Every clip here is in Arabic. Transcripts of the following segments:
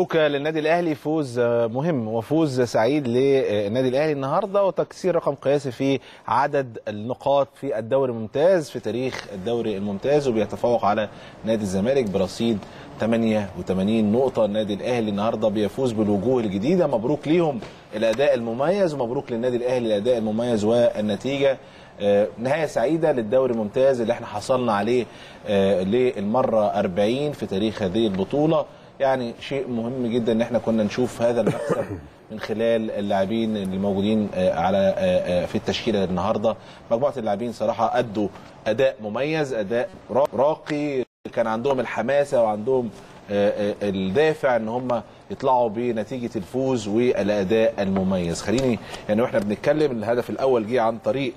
مبروك للنادي الأهلي. فوز مهم وفوز سعيد للنادي الأهلي النهارده وتكسير رقم قياسي في عدد النقاط في الدوري الممتاز في تاريخ الدوري الممتاز وبيتفوق على نادي الزمالك برصيد 88 نقطة. النادي الأهلي النهاردة بيفوز بالوجوه الجديدة. مبروك ليهم الأداء المميز ومبروك للنادي الأهلي الأداء المميز والنتيجة. آه، نهاية سعيدة للدوري الممتاز اللي إحنا حصلنا عليه آه، للمرة 40 في تاريخ هذه البطولة. يعني شيء مهم جدا إن إحنا كنا نشوف هذا المكسب من خلال اللاعبين اللي موجودين آه، على آه، آه، في التشكيلة النهارده. مجموعة اللاعبين صراحة أدوا أداء مميز أداء را- راقي. كان عندهم الحماسة وعندهم الدافع إن هم يطلعوا بنتيجة الفوز والأداء المميز. خليني يعني وإحنا بنتكلم الهدف الأول جه عن طريق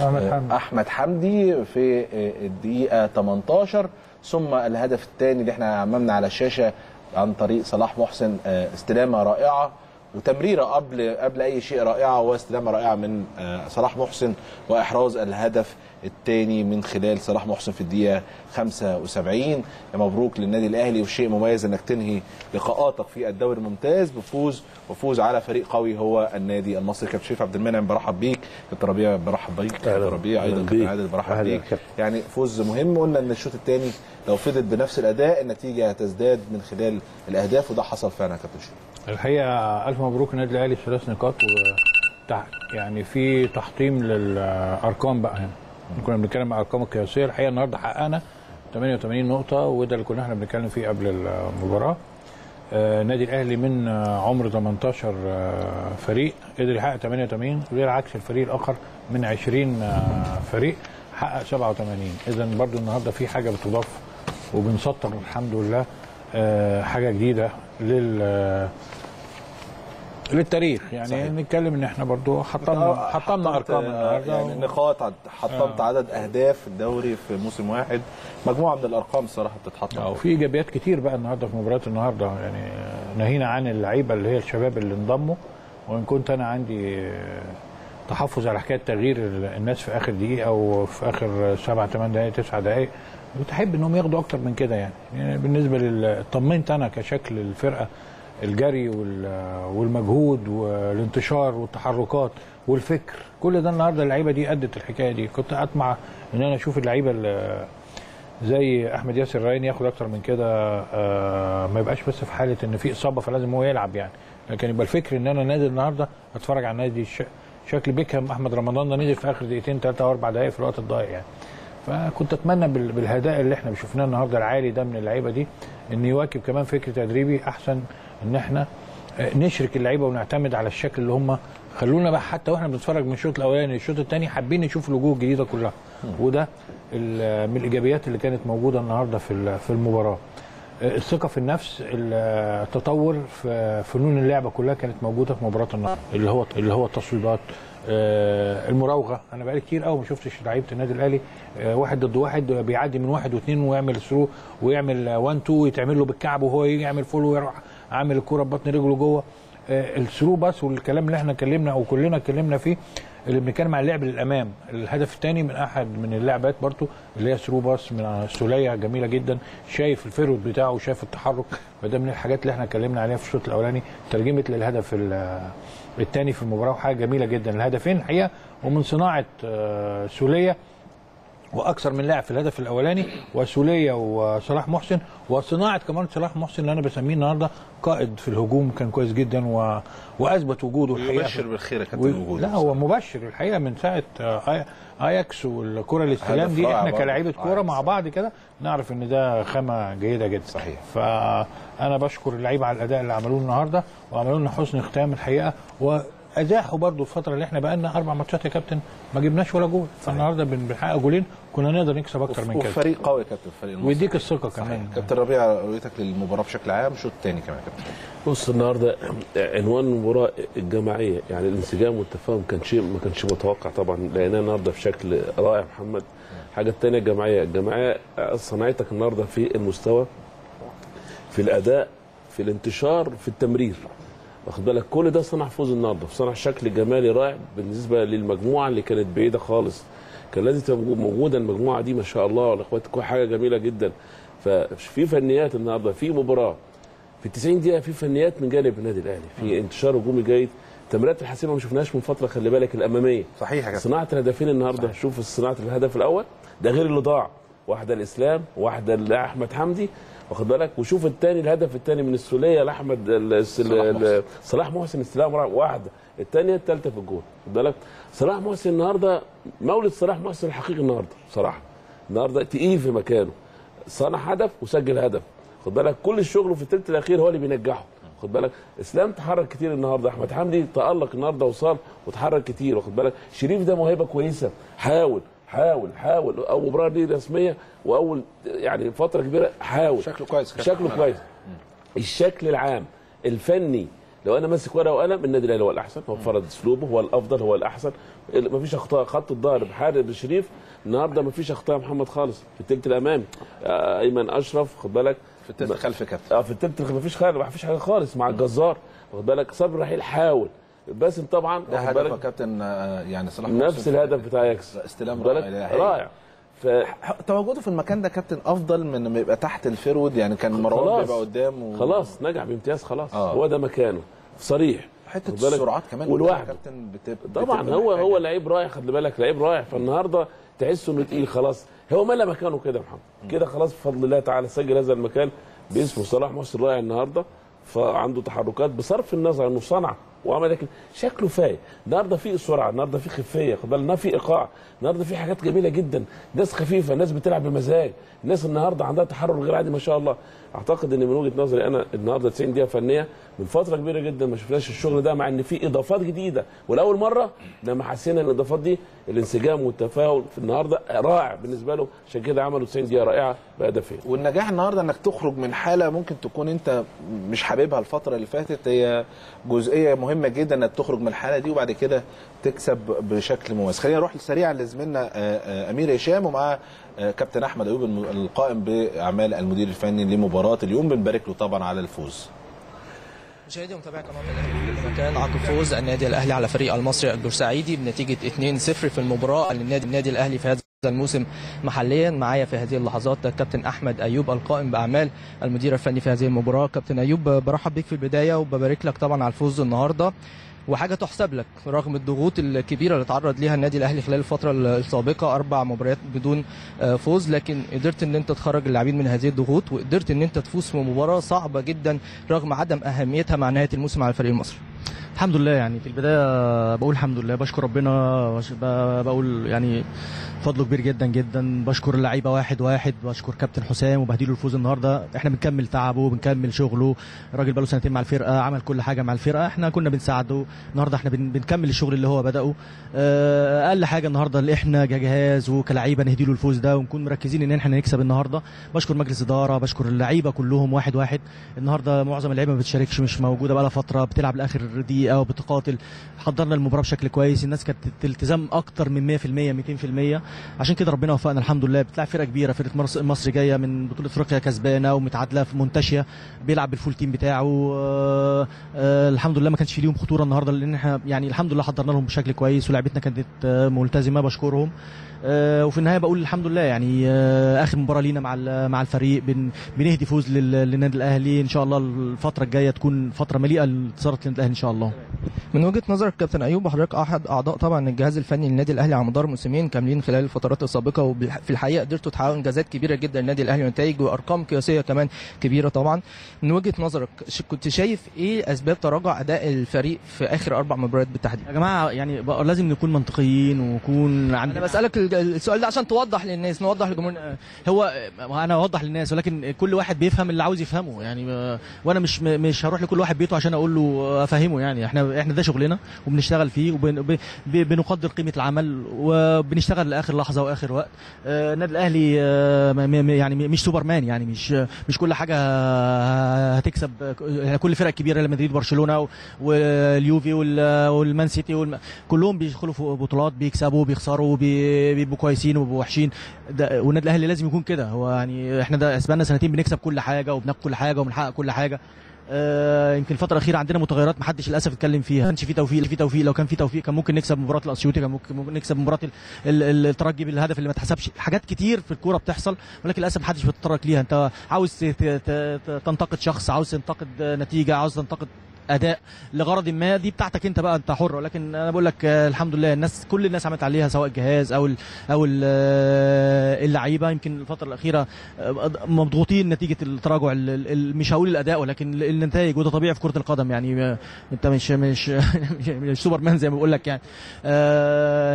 أحمد حمدي. أحمد حمدي في الدقيقة 18 ثم الهدف الثاني اللي إحنا امامنا على الشاشة عن طريق صلاح محسن آه، استلامه رائعة وتمريرة قبل قبل أي شيء رائعة واستلامه رائعة من آه، صلاح محسن وإحراز الهدف الثاني من خلال صلاح محسن في الدقيقة 75 مبروك للنادي الأهلي وشيء مميز إنك تنهي لقاءاتك في الدوري الممتاز بفوز وفوز على فريق قوي هو النادي المصري. كابتن شريف عبد المنعم برحب بيك. كابتن ربيع برحب بيك. كابتن ربيع أيضا كابتن بيك. عادل برحب بيك. يعني فوز مهم قلنا إن الشوط الثاني لو فضل بنفس الأداء النتيجة هتزداد من خلال الأهداف وده حصل فعلا يا كابتن شريف. الحقيقة ألف مبروك النادي الأهلي ثلاث نقاط و يعني في تحطيم للأرقام بقى هنا. كنا بنتكلم عن الارقام القياسية الحقيقة النهارده حققنا 88 نقطة وده اللي كنا إحنا بنتكلم فيه قبل المباراة. آه، النادي الأهلي من عمر 18 آه، فريق قدر يحقق 88 غير عكس الفريق الآخر من 20 آه، فريق حقق 87 اذا برضو النهارده في حاجة بتضاف وبنسطر الحمد لله حاجة جديدة لل للتاريخ يعني صحيح. نتكلم إن إحنا برضو حطمنا حطمنا أرقام آه، النهارده. يعني نقاط حطمت عدد أهداف الدوري في موسم واحد. مجموعة من الأرقام الصراحه بتتحطم. أو في إيجابيات كتير بقى النهارده في مباراة النهارده. يعني آه، ناهينا عن اللعيبة اللي هي الشباب اللي انضموا وإن كنت أنا عندي آه، تحفظ على حكاية تغيير ال- الناس في آخر دقيقة أو في آخر سبع ثمان دقائق تسع دقائق كنت أحب إنهم ياخدوا أكتر من كده يعني. يعني بالنسبة لل طمنت أنا كشكل الفرقة الجري وال- والمجهود والانتشار والتحركات والفكر. كل ده النهارده اللعيبة دي أدت الحكاية دي. كنت أطمع إن أنا أشوف اللعيبة زي أحمد ياسر ريان ياخد أكتر من كده آه، ما يبقاش بس في حالة إن في إصابة فلازم هو يلعب يعني. لكن يبقى الفكر إن أنا نازل النهارده أتفرج على النادي شكل بيكهام أحمد رمضان ده نزل في آخر دقيقتين ثلاثة أو أربع دقائق في الوقت الضايع يعني. فكنت أتمنى بال- بالهداء اللي إحنا شفناه النهارده العالي ده من اللعيبة دي إن يواكب كمان فكر تدريبي أحسن إن إحنا آه، نشرك اللعيبة ونعتمد على الشكل اللي هم خلونا بقى حتى وإحنا بنتفرج من الشوط الأولاني للشوط الثاني حابين نشوف الوجوه الجديدة كلها. وده ال- من الإيجابيات اللي كانت موجودة النهارده في في المباراة. آه، الثقة في النفس التطور في فنون اللعبة كلها كانت موجودة في مباراة النهارده. اللي هو اللي هو التصويبات آه، المراوغة. أنا بقالي كتير قوي ما شفتش لعيبة النادي الأهلي آه، واحد ضد واحد بيعدي من واحد واثنين ويعمل through ويعمل 1 2 ويتعمل له بالكعب وهو يجي يعمل فول ويروح. عامل الكورة ببطن رجله جوه. آه، ال through pass والكلام اللي إحنا اتكلمنا أو كلنا اتكلمنا فيه اللي بنتكلم عن اللعب للامام الهدف الثاني من احد من اللعبات برضو اللي هي through pass من سولية جميلة جدا. شايف ال forward بتاعه وشايف التحرك فده من الحاجات اللي إحنا اتكلمنا عليها في الشوط الاولاني ترجمت للهدف الثاني في المباراة وحاجة جميلة جدا. الهدفين الحقيقة ومن صناعة آه، سولية وأكثر من لاعب في الهدف الأولاني وسولية وصلاح محسن وصناعة كمان صلاح محسن اللي أنا بسميه النهارده قائد في الهجوم كان كويس جدا و... وأثبت وجوده الحقيقة يبشر بالخير يا كابتن و... وجوده لا هو مبشر الحقيقة من ساعة آي- آياكس والكرة الاستلام دي إحنا. كلاعيبة كورة مع. بعض كده نعرف إن ده خامة جيدة جدا صحيح. فأنا بشكر اللعيبة على الأداء اللي عملوه النهارده وعملوا لنا حسن ختام الحقيقة وأزاحوا برضو الفترة اللي إحنا بقى لنا أربع ماتشات يا كابتن ما جبناش ولا جول فالنهاردة بن- بنحقق جولين كنا نقدر نكسب أكتر من كده. وفريق قوي يا كابتن فريق المصري. ويديك الثقة كمان. كابتن ربيع رؤيتك للمباراة بشكل عام شوط تاني كمان يا كابتن. بص النهارده عنوان المباراة الجماعية يعني الانسجام والتفاهم كان شيء ما كانش متوقع طبعا لقيناه النهارده بشكل رائع محمد. حاجة الثانية الجماعيه الجماعية صنعتك النهارده في المستوى في الأداء في الانتشار في التمرير. واخد بالك؟ كل ده صنع فوز النهارده صنع شكل جمالي رائع بالنسبة للمجموعة اللي كانت بعيدة خالص. كان لازم تبقى موجودة المجموعة دي ما شاء الله والإخوات كل حاجة جميلة جدا. ففي فنيات النهارده في مباراة. في 90 دقيقة في فنيات من جانب النادي الأهلي. في انتشار هجومي جيد. تمريرات الحاسمة ما شفناهاش من فترة خلي بالك الأمامية. صحيح يا صناعة الهدفين النهارده شوف صناعة الهدف الأول. ده غير اللي ضاع واحدة الإسلام واحدة لأحمد حمدي. واخد بالك؟ وشوف الثاني الهدف الثاني من السوليه لأحمد صلاح محسن. صلاح محسن استلام واحدة الثانية الثالثه في الجول خد بالك؟ صلاح محسن النهارده مولد صلاح محسن الحقيقي النهارده بصراحه النهارده تقيل في مكانه. صنع هدف وسجل هدف. خد بالك؟ كل الشغل في الثلث الأخير هو اللي بينجحه. خد بالك؟ إسلام تحرك كتير النهارده. أحمد حمدي تألق النهارده وصال وتحرك كتير. واخد بالك؟ شريف ده موهبة كويسة. حاول حاول حاول. أول مباراة دي رسمية وأول يعني فترة كبيرة حاول. شكله كويس. شكله كويس. الشكل العام الفني لو أنا ماسك ورقة وقلم النادي الاهلي هو الأحسن هو فرض أسلوبه هو الأفضل هو الأحسن. ما فيش أخطاء. خط الظهر بحارب شريف النهارده ما فيش أخطاء محمد خالص. في الثلث الامامي آه، أيمن أشرف خد بالك. في التلت خلف كابتن آه في الثلث ما فيش خالص ما فيش حاجة خالص مع الجزار. واخد بالك صبري رحيل حاول. باسم طبعا ده هدف كابتن آه، يعني صلاح نفس. الهدف بتاع اياكس استلام؟ رائع رائع. ف تواجده في المكان ده كابتن أفضل من لما يبقى تحت الفرود يعني كان مروان خلاص. بيبقى قدام و... خلاص نجح بامتياز خلاص. آه. هو ده مكانه. صريح. حتة خد؟ السرعات كمان بتب... طبعا هو محتاجة. هو لعيب رايح خلي بالك لعيب رايح فالنهاردة تحسه انه تقيل خلاص. هو ملا مكانه كده يا محمد؟ كده خلاص بفضل الله تعالى سجل هذا المكان باسمه صلاح محسن رايح النهارده فعنده تحركات بصرف النظر انه صنع وعمل لكن شكله فايق. النهارده في سرعة النهارده في خفية خد النهارده في إيقاع النهارده في حاجات جميلة جدا ناس خفيفة ناس بتلعب بمزاج الناس النهارده عندها تحرر غير عادي ما شاء الله. أعتقد إن من وجهة نظري أنا النهارده 90 دقيقة فنية من فترة كبيرة جدا ما شفناش الشغل ده مع إن في إضافات جديدة. ولأول مرة لما حسينا الإضافات دي الانسجام والتفاعل في النهارده رائع بالنسبة له عشان كده عملوا 90 دقيقة رائعة بهدفين والنجاح النهارده إنك تخرج من حالة ممكن تكون أنت مش حاببها الفترة اللي فاتت هي جزئية مهمة جدا إنك تخرج من الحالة دي وبعد كده تكسب بشكل مميز. خلينا نروح سريعا لزميلنا آه، آه، أمير هشام ومعاه آه، كابتن أحمد أيوب القائم بأعمال المدير الفني لمباراة اليوم. بنبارك له طبعا على الفوز. مشاهدي ومتابعي قناة الاهلي في مكان. عقب فوز النادي الأهلي على فريق المصري البورسعيدي بنتيجة 2-0 في المباراة للنادي النادي الأهلي في هذا الموسم محليا معايا في هذه اللحظات الكابتن أحمد أيوب القائم بأعمال المدير الفني في هذه المباراة. كابتن أيوب برحب بك في البداية وببارك لك طبعا على الفوز النهارده. وحاجة تحسب لك رغم الضغوط الكبيرة اللي تعرض ليها النادي الأهلي خلال الفترة السابقة أربع مباريات بدون آه، فوز لكن قدرت إن أنت تخرج اللاعبين من هذه الضغوط وقدرت إن أنت تفوز في مباراة صعبة جدا رغم عدم أهميتها مع نهاية الموسم على الفريق المصري. الحمد لله يعني في البداية بقول الحمد لله بشكر ربنا بقول يعني فضله كبير جدا جدا بشكر اللعيبة واحد واحد بشكر كابتن حسام وبهديله الفوز النهارده. إحنا بنكمل تعبه بنكمل شغله. الراجل بقاله سنتين مع الفرقة عمل كل حاجة مع الفرقة. إحنا كنا بنساعده. النهارده إحنا بن- بنكمل الشغل اللي هو بدأه. آه، أقل حاجة النهارده اللي إحنا كجهاز وكلعيبة نهديله الفوز ده ونكون مركزين إن إحنا نكسب النهارده. بشكر مجلس إدارة بشكر اللعيبة كلهم واحد واحد. النهارده معظم اللعيبة ما بتشاركش مش موجودة بقى فترة بتلعب لآخر دقيقه وبتقاتل حضرنا المباراة بشكل كويس. الناس كانت التزام أكتر من 100% 200% عشان كده ربنا وفقنا الحمد لله. بتلعب فرقة كبيرة. فرقة مصر, جاية من بطولة أفريقيا كسبانة ومتعادلة في منتشية. بيلعب بالفول تيم بتاعه. آه آه الحمد لله ما كانش ليهم خطورة النهارده لأن إحنا يعني الحمد لله حضرنا لهم بشكل كويس. ولعبتنا كانت آه، ملتزمة. بشكرهم. وفي النهاية بقول الحمد لله. يعني آه، آخر مباراة لينا مع مع الفريق بن بنهدي فوز لل- للنادي الأهلي. إن شاء الله الفترة الجاية تكون فترة مليئة لانتصارات للنادي الأهلي إن شاء الله. من وجهة نظرك كابتن أيوب وحضرتك أحد أعضاء طبعا الجهاز الفني للنادي الأهلي على مدار موسمين كاملين خلال الفترات السابقة وفي الحقيقة قدرتوا تحققوا إنجازات كبيرة جدا للنادي الأهلي ونتائج وأرقام قياسية كمان كبيرة طبعا. من وجهة نظرك كنت شايف إيه أسباب تراجع أداء الفريق في آخر أربع مباريات بالتحديد؟ يا جماعة يعني لازم نكون منطقيين ونكون عندنا بسألك السؤال ده عشان توضح للناس نوضح للجمهور. هو أنا أوضح للناس ولكن كل واحد بيفهم اللي عاوز يفهمه. يعني آه، وأنا مش مش هروح لكل واحد بيته عشان أقول له آه، أفهمه. يعني إحنا إحنا ده شغلنا وبنشتغل فيه وبنقدر قيمة العمل وبنشتغل لآخر لحظة وآخر وقت. آه، النادي الأهلي آه، م- م- يعني مش سوبرمان يعني مش مش كل حاجة هتكسب. يعني كل الفرق الكبيرة ريال مدريد برشلونة واليوفي وال- والمان سيتي. كلهم بيدخلوا في بطولات بيكسبوا بيخسروا بي- بيبقوا كويسين وبيبقوا وحشين. والنادي الأهلي لازم يكون كده. هو يعني إحنا ده اسباننا سنتين بنكسب كل حاجة وبناخد كل حاجة وبنحقق كل حاجة. آه، يمكن الفترة الأخيرة عندنا متغيرات ما حدش للأسف اتكلم فيها. ما كانش في توفيق في توفيق لو كان في توفيق كان ممكن نكسب مباراة الأسيوطي كان ممكن نكسب مباراة ال- ال- ال- الترجي بالهدف اللي ما اتحسبش. حاجات كتير في الكورة بتحصل ولكن للأسف ما حدش بيتطرق ليها. أنت عاوز تنتقد شخص عاوز تنتقد نتيجة عاوز تنتقد أداء لغرض ما دي بتاعتك أنت بقى أنت حر. ولكن أنا بقول لك آه، الحمد لله الناس كل الناس عملت عليها سواء الجهاز أو ال أو ال- آه، اللعيبة. يمكن الفترة الأخيرة آه، مضغوطين نتيجة التراجع ال- ال- مش هقول الأداء ولكن النتائج وده طبيعي في كرة القدم. يعني أنت مش مش مش, سوبر مان زي ما بقول لك يعني.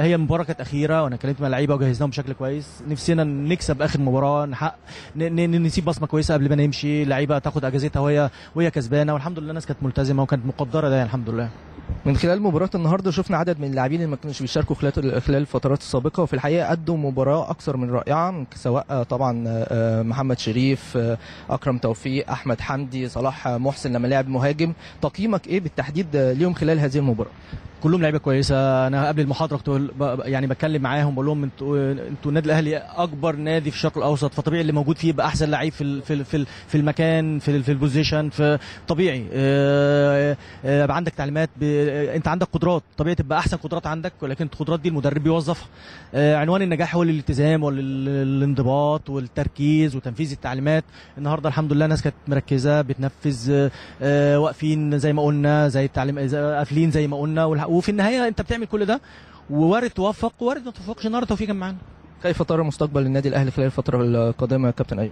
هي مباراة كانت أخيرة وأنا اتكلمت مع اللعيبة وجهزناهم بشكل كويس. نفسنا نكسب آخر مباراة نحقق نسيب بصمة كويسة قبل ما نمشي. اللعيبة تاخد أجازتها وهي وهي كسبانة والحمد لله الناس كانت ملتزمة. وكانت مقدرة ده الحمد لله من خلال مباراة النهارده شفنا عدد من اللاعبين اللي ما كانوش بيشاركوا خلال خلال الفترات السابقة وفي الحقيقة أدوا مباراة أكثر من رائعة سواء آه، طبعا آه، محمد شريف آه، أكرم توفيق أحمد حمدي صلاح محسن لما لعب مهاجم تقييمك إيه بالتحديد آه، ليهم خلال هذه المباراة؟ كلهم لعيبة كويسة. أنا قبل المحاضرة كنت يعني بتكلم معاهم بقول لهم أنتوا أنتوا النادي الأهلي أكبر نادي في الشرق الأوسط فطبيعي اللي موجود فيه يبقى أحسن لعيب في في في في المكان في في البوزيشن في طبيعي. آه، آه، يبقى عندك تعليمات آه، انت عندك قدرات. طبيعي تبقى أحسن قدرات عندك ولكن القدرات دي المدرب بيوظفها. عنوان النجاح هو الالتزام والانضباط والتركيز وتنفيذ التعليمات. النهارده الحمد لله ناس كانت مركزة بتنفذ واقفين زي ما قلنا زي التعليم قافلين زي ما قلنا وفي النهاية أنت بتعمل كل ده ووارد توفق ووارد ما توفقش النهارده توفيق كان معانا كيف ترى مستقبل النادي الأهلي خلال الفترة القادمة يا كابتن أيوب؟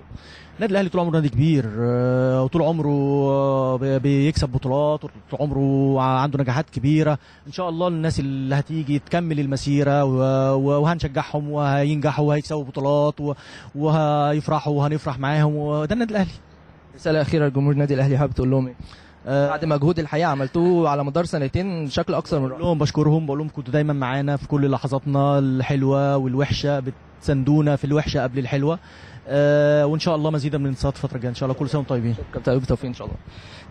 النادي الأهلي طول عمره نادي كبير آه، وطول عمره آه، بي- بيكسب بطولات وطول عمره عنده نجاحات كبيرة إن شاء الله الناس اللي هتيجي تكمل المسيرة وهنشجعهم وهينجحوا وهيكسبوا بطولات وهيفرحوا وهنفرح معاهم وده النادي الأهلي رسالة أخيرة لجمهور النادي الأهلي حابب تقول لهم إيه؟ آه، بعد مجهود الحقيقة عملتوه على مدار سنتين بشكل أكثر من لهم بشكرهم بقول لهم كنتوا دايما معانا في كل لحظاتنا الحلوة والوحشة بتساندونا في الوحشة قبل الحلوة. وإن شاء الله مزيدا من الانتصارات الفترة الجاية إن شاء الله. كل سنة وأنتم طيبين. كابتن ايوب بالتوفيق إن شاء الله.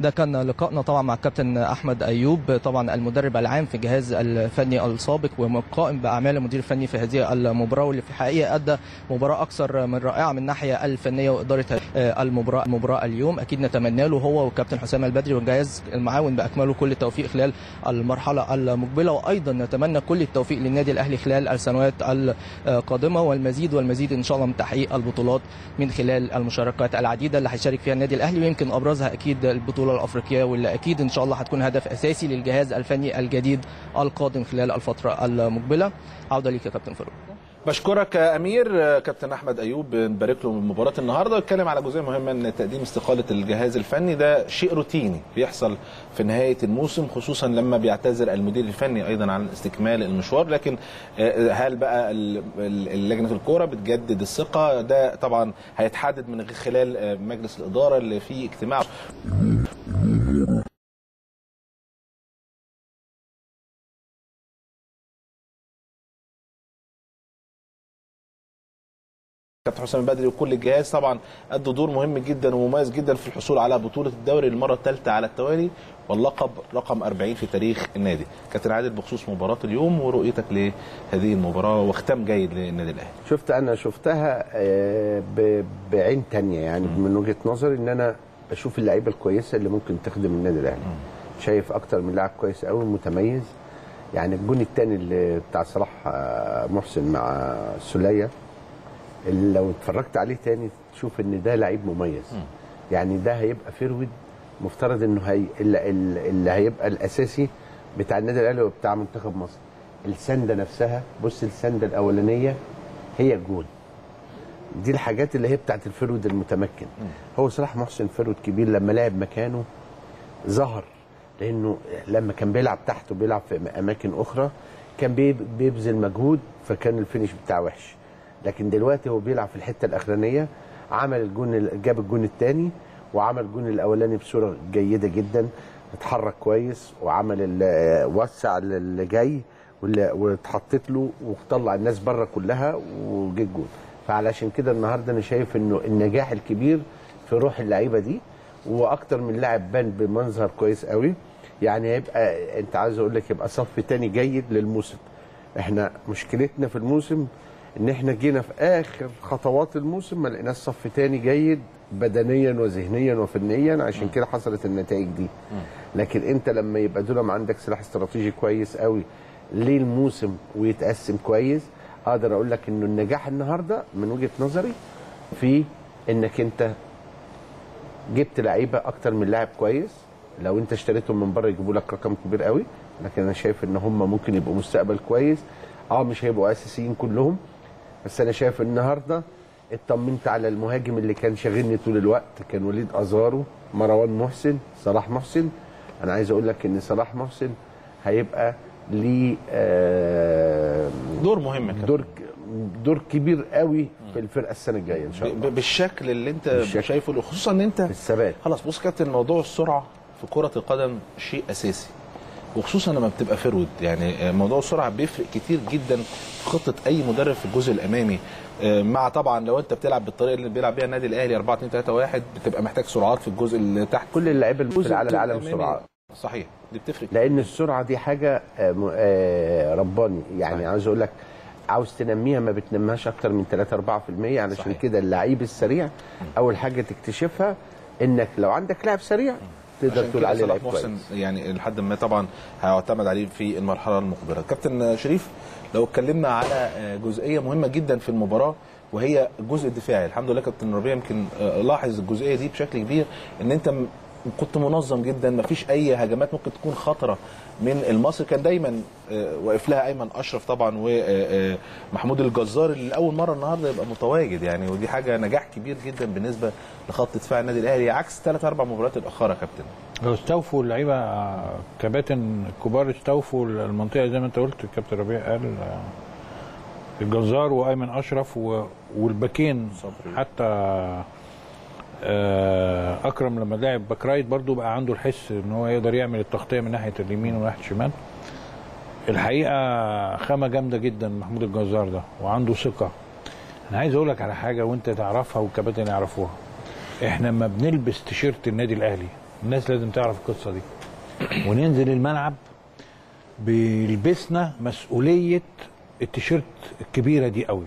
ده كان لقائنا طبعا مع الكابتن أحمد أيوب طبعا المدرب العام في الجهاز الفني السابق وقائم بأعمال المدير الفني في هذه المباراة واللي في الحقيقة أدى مباراة أكثر من رائعة من الناحية الفنية وإدارة آه، المباراة المباراة اليوم. أكيد نتمنى له هو والكابتن حسام البدري والجهاز المعاون بأكمله كل التوفيق خلال المرحلة المقبلة. وأيضا نتمنى كل التوفيق للنادي الأهلي خلال السنوات القادمة والمزيد والمزيد إن شاء الله من تحقيق البطولات من خلال المشاركات العديدة اللي هيشارك فيها النادي الأهلي ويمكن أبرزها أكيد البطولة الأفريقية واللي أكيد إن شاء الله هتكون هدف أساسي للجهاز الفني الجديد القادم خلال الفترة المقبلة. عودة ليك يا كابتن فاروق. بشكرك يا أمير. كابتن أحمد أيوب نبارك له مباراة النهارده. واتكلم على جزئيه مهمه ان تقديم استقالة الجهاز الفني. ده شيء روتيني بيحصل في نهاية الموسم خصوصا لما بيعتذر المدير الفني أيضا عن استكمال المشوار. لكن آه، هل بقى لجنه الكورة بتجدد الثقة؟ ده طبعا هيتحدد من خلال آه، مجلس الإدارة اللي فيه اجتماع. كابتن حسام البدري وكل الجهاز. طبعا ادوا دور مهم جدا ومميز جدا في الحصول على بطولة الدوري للمره الثالثة على التوالي واللقب رقم 40 في تاريخ النادي. كابتن عادل بخصوص مباراة اليوم ورؤيتك لهذه المباراة وختام جيد للنادي الأهلي. شفت أنا شفتها آه، بعين تانية يعني من وجهة نظري إن أنا بشوف اللعيبة الكويسة اللي ممكن تخدم النادي الأهلي. شايف أكتر من لاعب كويس قوي متميز. يعني الجون الثاني اللي بتاع صلاح آه، محسن مع سولية. اللي لو اتفرجت عليه تاني تشوف ان ده لعيب مميز. يعني ده هيبقى فيرود مفترض انه هي اللي, اللي هيبقى الأساسي بتاع النادي الأهلي وبتاع منتخب مصر. السنده نفسها بص السنده الأولانية هي الجون. دي الحاجات اللي هي بتاعت ال forward المتمكن. هو صلاح محسن forward كبير لما لعب مكانه ظهر. لأنه لما كان بيلعب تحت وبيلعب في أماكن أخرى كان بيب- بيبذل مجهود فكان ال finish بتاعه وحش. لكن دلوقتي هو بيلعب في الحتة الأخرانية عمل الجون ال- جاب الجون الثاني وعمل الجون الأولاني بصورة جيدة جدا اتحرك كويس وعمل وسع اللي جاي واتحطت له وطلع الناس بره كلها وجه الجون فعلشان كده النهارده أنا شايف إنه النجاح الكبير في روح اللعيبة دي وأكتر من لاعب بان بمنظر كويس قوي. يعني هيبقى أنت عايز أقول لك يبقى صف تاني جيد للموسم. إحنا مشكلتنا في الموسم إن إحنا جينا في آخر خطوات الموسم ما لقيناش صف تاني جيد بدنيا وذهنيا وفنيا عشان كده حصلت النتائج دي. لكن أنت لما يبقى دول عندك سلاح استراتيجي كويس قوي للموسم ويتقسم كويس أقدر أقول لك إنه النجاح النهارده من وجهة نظري في إنك أنت جبت لعيبة أكتر من لاعب كويس. لو أنت اشتريتهم من بره يجيبوا لك رقم كبير قوي لكن أنا شايف إن هم ممكن يبقوا مستقبل كويس. آه مش هيبقوا أساسيين كلهم بس أنا شايف النهارده اطمنت على المهاجم اللي كان شاغلني طول الوقت كان وليد أزارو مروان محسن صلاح محسن أنا عايز أقول لك إن صلاح محسن هيبقى ليه آه دور مهم. دور دور كبير قوي في الفرقة السنة الجاية إن شاء الله بالشكل اللي أنت بالشكل. شايفه خصوصا إن أنت الثبات خلاص بص كابتن موضوع السرعة في كرة القدم شيء أساسي وخصوصا لما بتبقى فرود يعني موضوع السرعة بيفرق كتير جدا في خطة أي مدرب في الجزء الأمامي. آه، مع طبعا لو أنت بتلعب بالطريقة اللي بيلعب بيها النادي الأهلي 4 2 3 1 بتبقى محتاج سرعات في الجزء اللي تحت. كل اللعيبة اللي في العالم سرعة. صحيح دي بتفرق. لأن السرعة دي حاجة آه، آه، رباني. يعني صحيح. عاوز أقول لك عاوز تنميها ما بتنميهاش أكتر من 3 4% علشان صحيح. كده اللعيب السريع أول حاجة تكتشفها إنك لو عندك لاعب سريع تقدر تقول عليه لعيب كويس. يعني لحد ما طبعا هيعتمد عليه في المرحلة المقبلة. كابتن شريف لو اتكلمنا على جزئية مهمة جدا في المباراة وهي الجزء الدفاعي الحمد لله كابتن ربيع يمكن لاحظ الجزئية دي بشكل كبير إن أنت م- كنت منظم جدا. ما فيش أي هجمات ممكن تكون خطرة من المصري. كان دايما آه، واقف لها أيمن أشرف طبعا ومحمود الجزار اللي لأول مرة النهارده يبقى متواجد يعني. ودي حاجة نجاح كبير جدا بالنسبة لخط دفاع النادي الأهلي عكس ثلاث أربع مباريات الأخرى يا كابتن. لو استوفوا اللعيبه آه، كباتن كبار استوفوا المنطقة زي ما أنت قلت الكابتن ربيع قال آه، الجزار وأيمن أشرف والباكين. حتى آه، أكرم لما لعب back right برضه بقى عنده الحس إن هو يقدر يعمل التغطية من ناحية اليمين وناحية الشمال. الحقيقة خامة جامدة جدا محمود الجزار ده وعنده ثقة. أنا عايز أقول لك على حاجة وأنت تعرفها والكباتن يعرفوها. إحنا لما بنلبس تيشيرت النادي الأهلي الناس لازم تعرف القصة دي. وننزل الملعب بيلبسنا مسؤولية التيشيرت الكبيرة دي قوي.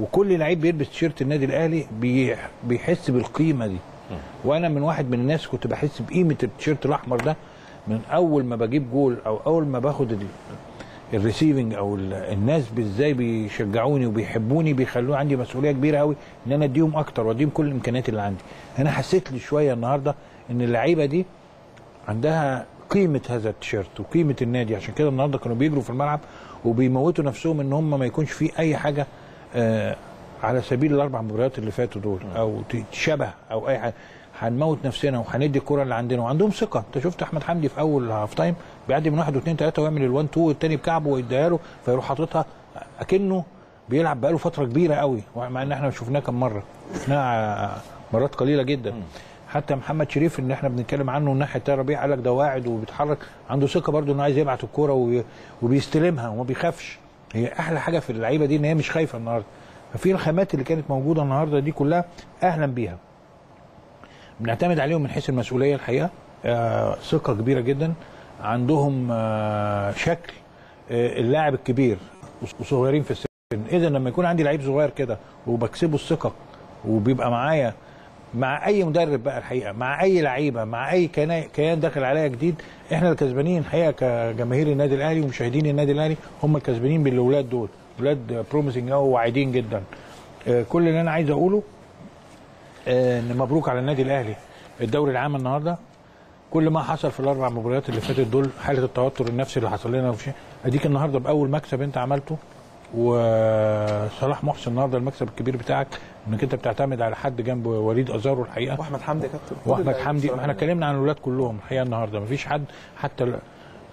وكل لعيب بيلبس تيشيرت النادي الأهلي بي- بيحس بالقيمة دي. وأنا من واحد من الناس كنت بحس بقيمة التيشيرت الأحمر ده من أول ما بجيب جول أو أول ما باخد ال- ال receiving أو ال- الناس إزاي بيشجعوني وبيحبوني بيخلوني عندي مسؤولية كبيرة قوي إن أنا أديهم أكتر وأديهم كل الإمكانيات اللي عندي. أنا حسيت لي شوية النهارده إن اللعيبة دي عندها قيمة هذا التيشيرت وقيمة النادي عشان كده النهارده كانوا بيجروا في الملعب وبيموتوا نفسهم إن هم ما يكونش في أي حاجة على سبيل الأربع مباريات اللي فاتوا دول أو ت- شبه أو أي حاجة. هنموت نفسنا وهندي الكره اللي عندنا. وعندهم ثقة. أنت شفت أحمد حمدي في أول half time بيعدي من واحد واثنين ثلاثة ويعمل الوان تو والتاني بكعبه ويديها له فيروح حاططها أكنه بيلعب بقاله فترة كبيرة قوي مع إن إحنا شفناه كم مرة. شفناه آه، مرات قليلة جدا. حتى محمد شريف اللي إحنا بنتكلم عنه الناحيه التانيه ربيع قال لك ده واعد وبيتحرك. عنده ثقة برده إنه عايز يبعت الكورة وبيستلمها وما بيخافش. هي أحلى حاجة في اللعيبة دي إن هي مش خايفة النهارده. ففي الخامات اللي كانت موجودة النهارده دي كلها أهلا بيها. بنعتمد عليهم من حيث المسؤولية الحقيقة. آه، ثقة كبيرة جدا. عندهم آه، شكل آه، اللاعب الكبير وصغيرين في السن. اذا لما يكون عندي لعيب صغير كده وبكسبه الثقة وبيبقى معايا مع أي مدرب بقى الحقيقة مع أي لعيبة مع أي كيان كيان داخل عليا جديد إحنا الكسبانين الحقيقة كجماهير النادي الأهلي ومشاهدين النادي الأهلي هم الكسبانين بالأولاد دول. أولاد بروميسنج قوي وواعدين جدا. آه، كل اللي أنا عايز أقوله آه، إن مبروك على النادي الأهلي. الدوري العام النهارده كل ما حصل في الأربع مباريات اللي فاتت دول حالة التوتر النفسي اللي حصل لنا. وشيء أديك النهارده بأول مكسب أنت عملته وصلاح محسن النهارده المكسب الكبير بتاعك. إنك أنت بتعتمد على حد جنب وليد أزارو الحقيقة. وأحمد حمدي يا كابتن. وأحمد حمدي. إحنا اتكلمنا عن الاولاد كلهم الحقيقة النهارده. مفيش حد حتى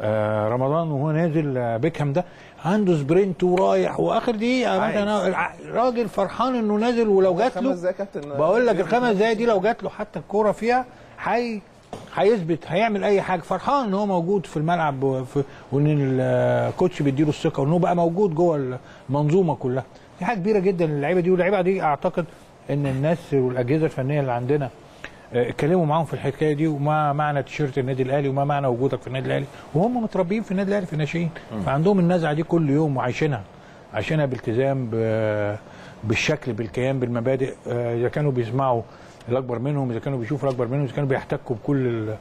آه، رمضان وهو نازل آه، بيكهام ده عنده sprint ورايح. وآخر دقيقة. مثلا الع- راجل فرحان إنه نازل ولو جات له. بقول لك الخمس دقايق دي لو جات له حتى الكورة فيها حي هيثبت هيعمل أي حاجة. فرحان إن هو موجود في الملعب وإن ال coach بيديله الثقة وإن هو بقى موجود جوه المنظومه كلها. دي حاجة كبيرة جدا للعيبة دي واللعيبة دي أعتقد إن الناس والأجهزة الفنية اللي عندنا آه، اتكلموا معاهم في الحكاية دي وما معنى تيشيرت النادي الأهلي وما معنى وجودك في النادي الأهلي. وهم متربيين في النادي الأهلي في الناشئين فعندهم النزعة دي كل يوم وعايشينها عايشينها بالتزام بالشكل بالكيان بالمبادئ آه، إذا كانوا بيسمعوا الأكبر منهم إذا كانوا بيشوفوا الأكبر منهم إذا كانوا بيحتكوا بكل ال-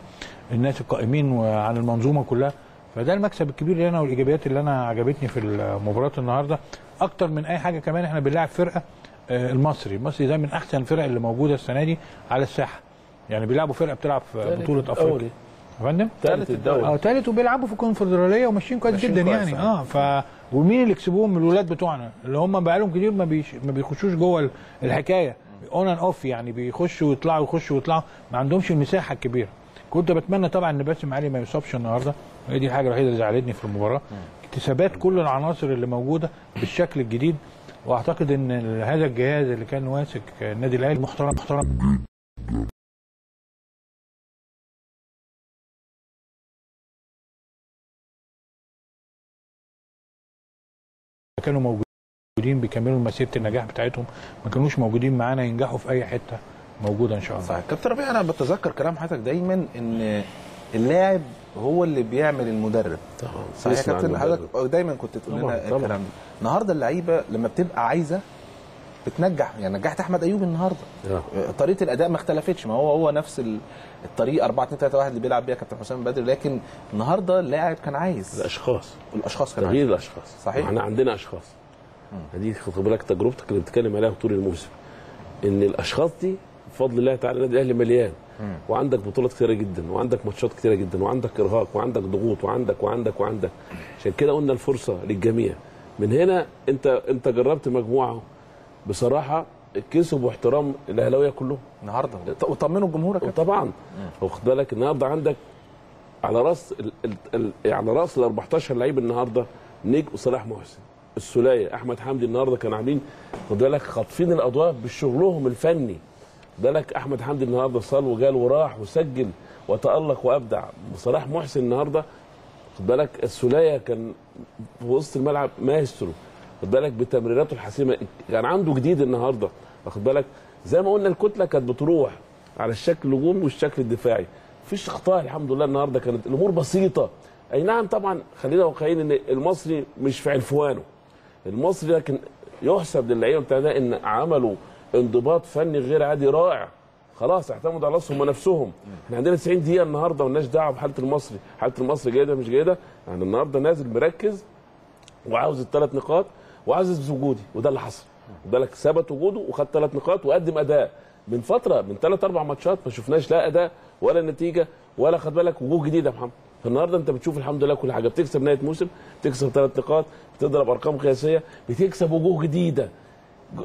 الناس القائمين عن المنظومة كلها. فده المكسب الكبير لنا والإيجابيات اللي أنا عجبتني في مباراه النهارده. أكتر من أي حاجة كمان إحنا بنلاعب فرقة آه، المصري. المصري ده من أحسن الفرق اللي موجودة السنة دي على الساحة. يعني بيلعبوا فرقة بتلعب في بطولة أفريقيا. الدوري. يا فندم؟ ثالث الدوري. آه ثالث وبيلعبوا في الكونفدراليه وماشيين كويس جدا كويس، يعني. آه. آه ف ومين اللي كسبوهم الولاد بتوعنا. اللي هم بقالهم كتير ما, بيش... ما بيخشوش جوه ال- الحكاية. on and off يعني بيخشوا ويطلعوا يخشوا ويطلعوا. ما عندهمش المساحة الكبيرة. كنت بتمنى طبعا إن باسم علي ما يصابش النهارده. هي دي الحاجة الوحيدة اللي زعلتني في المباراة. اكتسابات كل العناصر اللي موجودة بالشكل الجديد وأعتقد إن هذا الجهاز اللي كان ماسك النادي الأهلي محترم محترم. كانوا موجودين بيكملوا مسيرة النجاح بتاعتهم ما كانوش موجودين معانا ينجحوا في أي حتة موجودة إن شاء الله. صحيح. كابتن ربيع أنا بتذكر كلام حضرتك دايما إن اللاعب هو اللي بيعمل المدرب. طبعا. صحيح يا كابتن. حضرتك دايما كنت تقول لنا. الكلام ده. النهارده اللعيبة لما بتبقى عايزة بتنجح. يعني نجحت أحمد ايوب النهارده. آه. طريقة الأداء ما اختلفتش. ما هو هو نفس ال- الطريقة 4 2 3 1 اللي بيلعب بيها كابتن حسام بدري. لكن النهارده اللاعب كان عايز. الأشخاص. الأشخاص كان تغيير. الأشخاص. صحيح. إحنا عندنا أشخاص. دي خد بالك تجربتك اللي بتتكلم عليها طول الموسم. إن الأشخاص دي بفضل الله تعالى النادي الأهلي مليان. وعندك بطولات كتيرة جدا وعندك ماتشات كتيرة جدا وعندك إرهاق وعندك ضغوط وعندك وعندك وعندك. عشان كده قلنا الفرصة للجميع. من هنا أنت أنت جربت مجموعة بصراحة كسبوا احترام الأهلاوية كلهم. النهارده. وطمنوا الجمهور طبعا. واخد بالك؟ النهارده عندك على رأس ال ال ال على رأس ال 14 لعيب النهارده نجم صلاح محسن السوليه أحمد حمدي النهارده كانوا عاملين خد بالك؟ خاطفين الأضواء بشغلهم الفني. خد بالك أحمد حمدي النهارده صال وجال وراح وسجل وتألق وأبدع. صلاح محسن النهارده خد بالك السولية كان في وسط الملعب مايسترو. خد بالك بتمريراته الحاسمه كان عنده جديد النهارده. واخد بالك زي ما قلنا الكتلة كانت بتروح على الشكل الهجومي والشكل الدفاعي. مفيش أخطاء الحمد لله النهارده كانت الأمور بسيطة. أي نعم طبعا خلينا واقعيين إن المصري مش في عنفوانه. المصري لكن يحسب للعيبة بتاع ده إن عملوا انضباط فني غير عادي رائع. خلاص اعتمدوا على نفسهم ونفسهم. إحنا عندنا 90 دقيقة النهارده مالناش دعوة بحالة المصري. حالة المصري جيدة مش جيدة؟ يعني النهارده نازل مركز وعاوز الثلاث نقاط وعاوز وجودي وده اللي حصل. خد بالك ثبت وجوده وخد ثلاث نقاط وقدم أداء. من فترة من ثلاث أربع ماتشات ما شفناش لا أداء ولا نتيجة ولا خد بالك وجوه جديدة يا محمد. فالنهارده انت بتشوف الحمد لله كل حاجة. بتكسب نهاية موسم بتكسب ثلاث نقاط بتضرب أرقام قياسية بتكسب وجوه جديدة.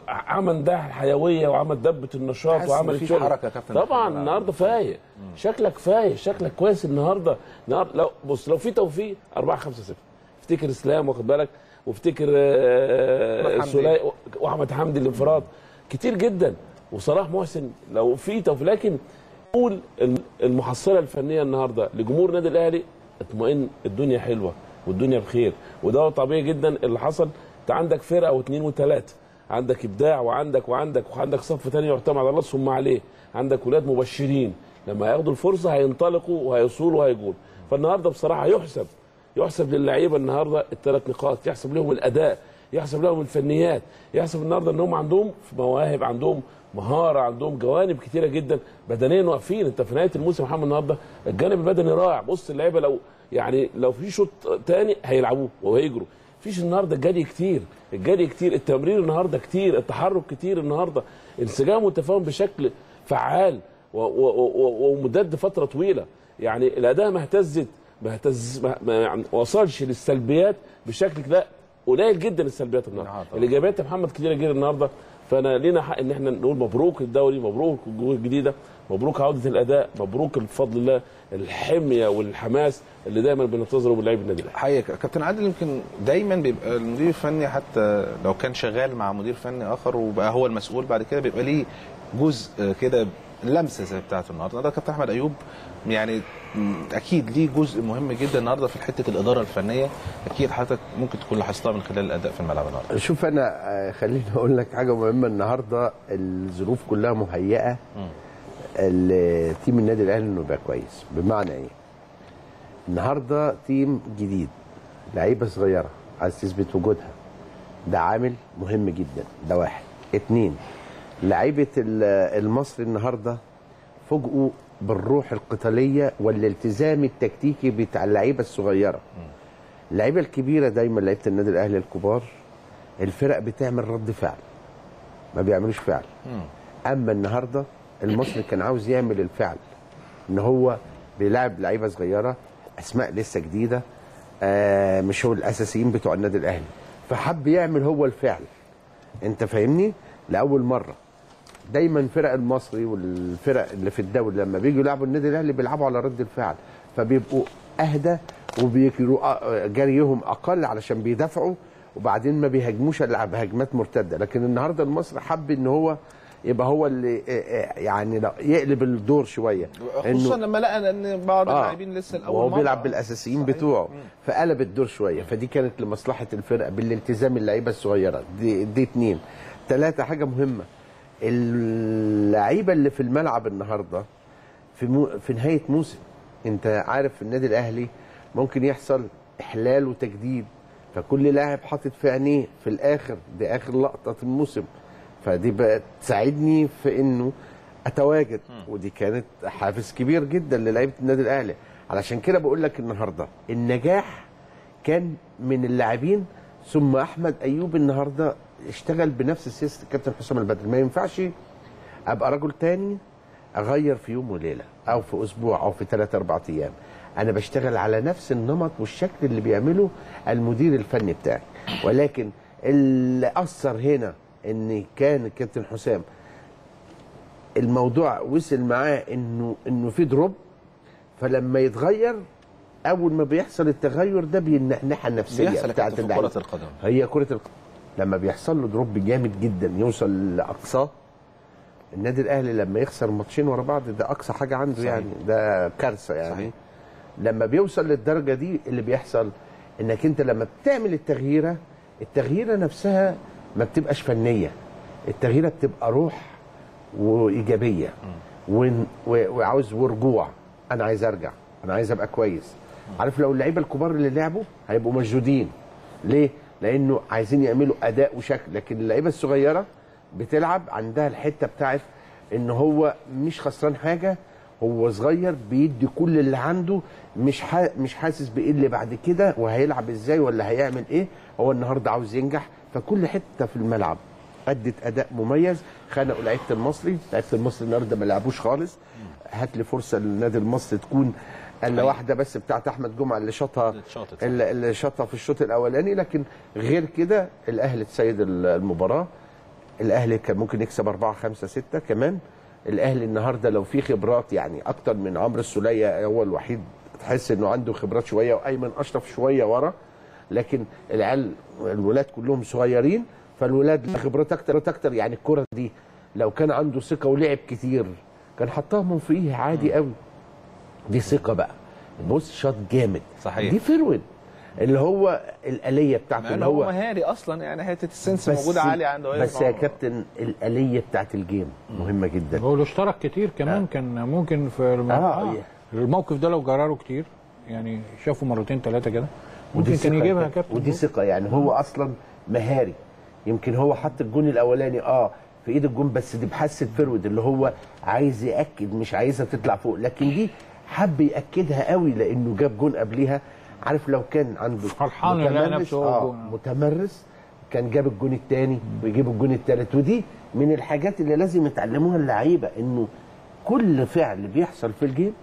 عمل ده الحيويه وعمل دبة النشاط وعمل في يا كابتن طبعا. النهارده فايق. شكلك فايق. شكلك كويس النهارده. النهارده لو بص لو في توفيق 4 5 0 افتكر إسلام واخد بالك؟ وافتكر آه، أحمد حمدي. سلاي وأحمد حمدي الانفراد. كتير جدا. وصلاح محسن لو في توفيق. لكن قول المحصلة الفنية النهارده لجمهور النادي الأهلي اطمئن الدنيا حلوة والدنيا بخير. وده طبيعي جدا اللي حصل. انت عندك فرقة واثنين وثلاثه عندك إبداع وعندك وعندك وعندك صف تاني يعتمد على راسهم عليه. عندك ولاد مبشرين. لما هياخدوا الفرصة هينطلقوا وهيوصلوا وهيجول فالنهاردة بصراحة يحسب يحسب للعيبة النهارده الثلاث نقاط. يحسب لهم الأداء يحسب لهم الفنيات. يحسب النهارده ان هم عندهم مواهب عندهم مهارة عندهم جوانب كتيرة جدا. بدنيا واقفين. أنت في نهاية الموسم محمد النهارده الجانب البدني رائع بص اللعيبة لو يعني لو في شوط تاني هيلعبوه وهيجروا. فيش النهارده الجري كتير. الجري كتير التمرير النهارده كتير التحرك كتير النهارده. انسجام وتفاهم بشكل فعال ومدد فترة طويلة. يعني الاداء ما اهتزت ما اهتز ما يعني وصلش للسلبيات بشكل لا قليل جدا السلبيات النهارده. نعم. الإيجابيات يا محمد كتيرة جدا النهارده. فأنا لينا حق إن إحنا نقول مبروك الدوري مبروك الجمهور الجديدة مبروك عودة الأداء مبروك بفضل الله. الحمية والحماس اللي دايما بننتظره من لعيب النادي الأهلي. حقيقة. كابتن عادل يمكن دايما بيبقى المدير الفني حتى لو كان شغال مع مدير فني آخر وبقى هو المسؤول بعد كده بيبقى ليه جزء كده لمسة زي بتاعته النهارده. النهارده كابتن أحمد أيوب يعني م، أكيد ليه جزء مهم جدا النهارده في حتة الإدارة الفنية. أكيد حضرتك ممكن تكون لاحظتها من خلال الأداء في الملعب النهارده. شوف أنا آه، خليني أقول لك حاجة مهمة النهارده. الظروف كلها مهيئة. ال- تيم النادي الأهلي إنه يبقى كويس. بمعنى إيه؟ النهارده تيم جديد لعيبة صغيرة عايز تثبت وجودها. ده عامل مهم جدا ده واحد. اتنين لعيبة ال- المصري النهارده فوجئوا بالروح القتالية والالتزام التكتيكي بتاع اللعيبة الصغيرة. اللعيبة الكبيرة دايما لعيبة النادي الأهلي الكبار الفرق بتعمل رد فعل. ما بيعملوش فعل. أما النهارده المصري كان عاوز يعمل الفعل إن هو بيلعب لعيبة صغيرة أسماء لسه جديدة آه مش هو الأساسيين بتوع النادي الأهلي. فحب يعمل هو الفعل. أنت فاهمني؟ لأول مرة. دايما فرق المصري والفرق اللي في الدوري لما بيجوا يلعبوا النادي الأهلي بيلعبوا على رد الفعل. فبيبقوا أهدى وبيجروا آه، جريهم أقل علشان بيدافعوا وبعدين ما بيهاجموش إلا بهجمات مرتدة. لكن النهارده المصري حب إن هو يبقى هو اللي آه، آه، يعني يقلب الدور شوية. خصوصا لما لقى إن بعض اللاعبين لسه الأول وهو. بيلعب بالأساسيين. بتوعه. فقلب الدور شوية. فدي كانت لمصلحة الفرقة بالالتزام اللعيبة الصغيرة. دي دي اتنين. ثلاثة حاجة مهمة. اللعيبة اللي في الملعب النهارده في مو في نهاية موسم أنت عارف في النادي الأهلي ممكن يحصل إحلال وتجديد. فكل لاعب حاطط في عينيه في الآخر دي آخر لقطة الموسم. فدي بقت تساعدني في إنه أتواجد. ودي كانت حافز كبير جدا للعيبة النادي الأهلي. علشان كده بقول لك النهارده النجاح كان من اللاعبين ثم أحمد أيوب النهارده اشتغل بنفس سياسه الكابتن حسام البدري ما ينفعش أبقى رجل تاني أغير في يوم وليلة أو في أسبوع أو في ثلاث أربع أيام. أنا بشتغل على نفس النمط والشكل اللي بيعمله المدير الفني بتاعي. ولكن اللي أثر هنا إن كان الكابتن حسام الموضوع وصل معاه انه إنه في دروب فلما يتغير أول ما بيحصل التغير ده بينحنحها النفسيه بتاعت اللعيبة كرة القدم. هي كرة القدم لما بيحصل له دروب جامد جدا يوصل لاقصاه النادي الأهلي لما يخسر ماتشين ورا بعض ده أقصى حاجة عنده صحيح. يعني ده كارثة يعني صحيح. لما بيوصل للدرجة دي اللي بيحصل إنك أنت لما بتعمل التغييرة التغييرة نفسها ما بتبقاش فنية. التغييرة بتبقى روح وإيجابية. وعاوز ورجوع. أنا عايز أرجع. أنا عايز أبقى كويس. عارف لو اللعيبة الكبار اللي لعبوا هيبقوا مشدودين. ليه؟ لأنه عايزين يعملوا أداء وشكل. لكن اللعيبة الصغيرة بتلعب عندها الحتة بتاعت إن هو مش خسران حاجة. هو صغير بيدي كل اللي عنده. مش. مش حاسس بإيه اللي بعد كده. وهيلعب إزاي ولا هيعمل إيه. هو النهارده عاوز ينجح فكل حتة في الملعب. أدت أداء مميز خنقوا لعيبة المصري. لعيبة المصري النهارده ما لعبوش خالص. هات لي فرصة للنادي المصري تكون الا واحدة بس بتاعت أحمد جمعة اللي شاطها اللي شاطها في الشوط الأولاني. لكن غير كده الأهلي تسيد المباراة. الأهلي كان ممكن يكسب 4 5 6 كمان. الأهلي النهارده لو في خبرات يعني أكتر من عمرو السولية هو الوحيد تحس إنه عنده خبرات شوية وأيمن أشرف شوية ورا. لكن العيال الولاد كلهم صغيرين فالولاد خبرات أكتر أكتر يعني الكرة دي لو كان عنده ثقة ولعب كتير كان حطها من فوقيه عادي قوي. دي ثقة بقى. بص شاط جامد. صحيح. دي forward اللي هو الآلية بتاعته اللي هو مهاري أصلا يعني حتة ال sense موجودة عالية عنده بس يا كابتن الآلية بتاعت ال game مهمة جدا. هو اشترك كتير كمان كان ممكن في الم... آه، آه. الموقف ده لو جرره كتير يعني شافه مرتين ثلاثة كده ودي كان يجيبها كابتن. ودي ثقة يعني هو أصلا مهاري. يمكن هو حط الجون الأولاني آه في إيد الجون بس دي بحس ال forward اللي هو عايز يأكد مش عايزها تطلع فوق. لكن دي حب يأكدها قوي لأنه جاب جون قبليها. عارف لو كان عنده فرحان متمرس- آه. متمرس كان جاب الجون الثاني ويجيب الجون الثالث ودي من الحاجات اللي لازم يتعلموها اللعيبة إنه كل فعل بيحصل في ال game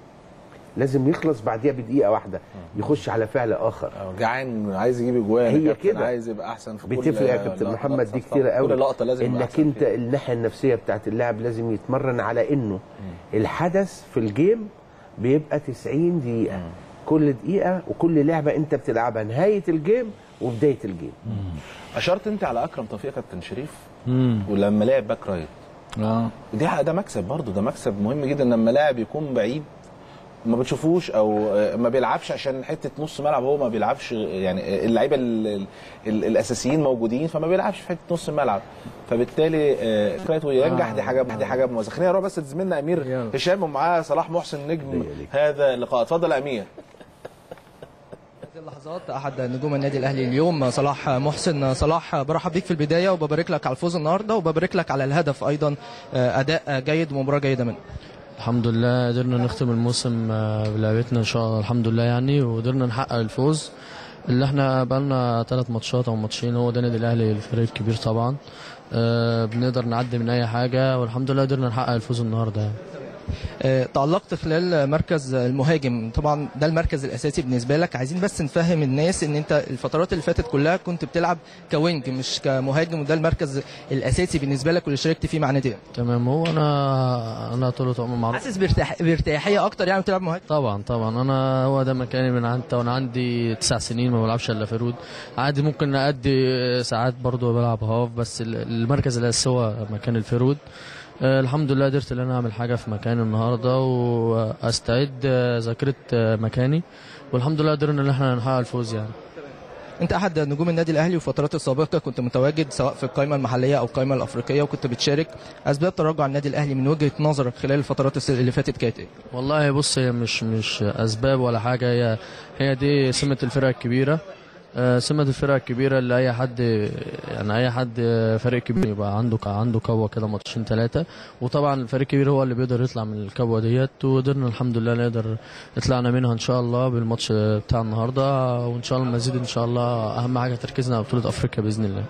لازم يخلص بعديها بدقيقة واحدة يخش على فعل آخر. جعان عايز يجيب اجوان هي كده. عايز يبقى أحسن في بتفرق يا كابتن. محمد دي. كتير قوي. كل لقطة لازم إنك أنت. الناحية النفسية بتاعت اللاعب لازم يتمرن على إنه الحدث في ال game بيبقى 90 دقيقة. كل دقيقة وكل لعبة أنت بتلعبها نهاية ال game وبداية ال game. أشرت أنت على أكرم توفيق يا كابتن شريف؟ امم ولما لعب back right. آه. ودي ده مكسب برضه ده مكسب مهم جدا لما لاعب يكون بعيد ما بتشوفوش أو آه، ما بيلعبش عشان حتة نص ملعب هو ما بيلعبش يعني اللعيبة ال- ال- ال- الأساسيين موجودين فما بيلعبش في حتة نص الملعب. فبالتالي آه، فات وينجح دي حاجة دي حاجة مميزه خلينا نروح بس لزميلنا أمير. هشام ومعاه صلاح محسن نجم. هذا اللقاء. اتفضل يا أمير. هذه اللحظات لحظات أحد نجوم النادي الأهلي اليوم صلاح محسن. صلاح برحب بيك في البداية وببارك لك على الفوز النهارده وببارك لك على الهدف أيضا آه، أداء جيد ومباراة جيدة منك الحمد لله قدرنا نختم الموسم آه، بلعبتنا إن شاء الله الحمد لله يعني وقدرنا نحقق الفوز اللي إحنا بقالنا ثلاث ماتشات أو ماتشين هو ده النادي الأهلي الفريق الكبير طبعا آه، بنقدر نعدي من أي حاجة والحمد لله قدرنا نحقق الفوز النهارده يعني. آه، تألقت خلال مركز المهاجم. طبعا ده المركز الأساسي بالنسبة لك. عايزين بس نفهم الناس إن أنت الفترات اللي فاتت كلها كنت بتلعب ك wing مش كمهاجم وده المركز الأساسي بالنسبة لك واللي شاركت فيه مع نادي تمام. هو أنا أنا طول عمري معروف. حاسس بارتاح... بأريحية أكتر يعني بتلعب مهاجم؟ طبعا طبعا. أنا هو ده مكاني من عند وأنا عندي تسع سنين ما بلعبش إلا forward عادي ممكن أدي ساعات برضو بلعب half بس ال- المركز الأساسي هو مكان ال forward الحمد لله قدرت إن أنا أعمل حاجة في مكاني النهارده وأستعد آه، ذاكرة آه، مكاني والحمد لله قدرنا إن إحنا نحقق الفوز يعني أنت أحد نجوم النادي الأهلي وفترات السابقة كنت متواجد سواء في القائمة المحلية أو القائمة الأفريقية وكنت بتشارك أسباب تراجع النادي الأهلي من وجهة نظرك خلال الفترات اللي فاتت كانت إيه؟ والله بص هي مش مش أسباب ولا حاجة هي هي دي سمة الفرقة الكبيرة آه، سمة الفرقة الكبيرة اللي أي حد يعني أي حد فريق كبير يبقى عنده عنده كوة كده ماتشين ثلاثة وطبعا الفريق الكبير هو اللي بيقدر يطلع من الكوة ديت وقدرنا الحمد لله نقدر طلعنا منها إن شاء الله بالماتش بتاع النهاردة وإن شاء الله المزيد إن شاء الله أهم حاجة تركيزنا على بطولة أفريقيا بإذن الله.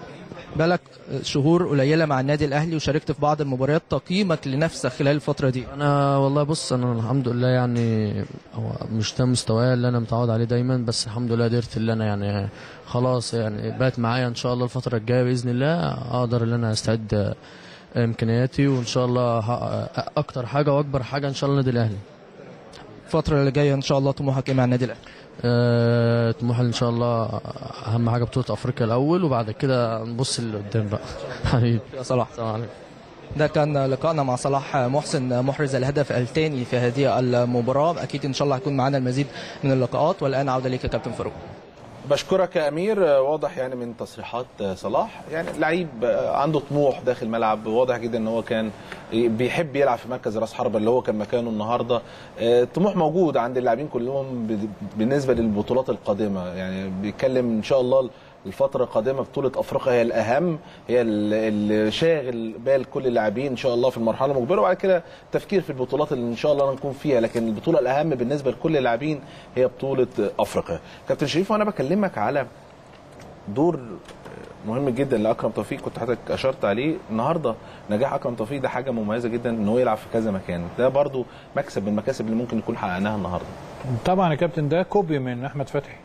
بالك شهور قليلة مع النادي الأهلي وشاركت في بعض المباريات تقييمك لنفسك خلال الفترة دي أنا والله بص أنا الحمد لله يعني هو مش ده مستواي اللي أنا متعود عليه دايما بس الحمد لله قدرت اللي أنا يعني خلاص يعني بقت معايا إن شاء الله الفترة الجاية بإذن الله أقدر ان أنا أستعد إمكانياتي وإن شاء الله أكتر حاجة وأكبر حاجة إن شاء الله النادي الأهلي الفترة اللي جاية إن شاء الله طموحك إيه مع النادي الأهلي؟ أه طموحي إن شاء الله أهم حاجة بطولة أفريقيا الأول وبعد كده نبص اللي قدام بقى. حبيبي. يا صلاح. السلام عليكم. ده كان لقائنا مع صلاح محسن محرز الهدف الثاني في هذه المباراة. أكيد إن شاء الله هيكون معانا المزيد من اللقاءات. والآن عودة ليك يا كابتن فاروق. بشكرك يا أمير. واضح يعني من تصريحات صلاح. يعني لعيب عنده طموح داخل الملعب. واضح جدا إن هو كان بيحب يلعب في مركز راس حربة اللي هو كان مكانه النهارده. الطموح موجود عند اللاعبين كلهم بالنسبة للبطولات القادمة. يعني بيتكلم إن شاء الله الفترة القادمة بطولة أفريقيا هي الأهم هي اللي شاغل بال كل اللاعبين إن شاء الله في المرحلة المقبلة وبعد كده تفكير في البطولات اللي إن شاء الله نكون فيها لكن البطولة الأهم بالنسبة لكل اللاعبين هي بطولة أفريقيا. كابتن شريف وأنا بكلمك على دور مهم جدا لأكرم توفيق كنت حضرتك أشرت عليه النهارده. نجاح أكرم توفيق ده حاجة مميزة جدا إن هو يلعب في كذا مكان. ده برضو مكسب من المكاسب اللي ممكن نكون حققناها النهارده. طبعا يا كابتن ده copy من أحمد فتحي.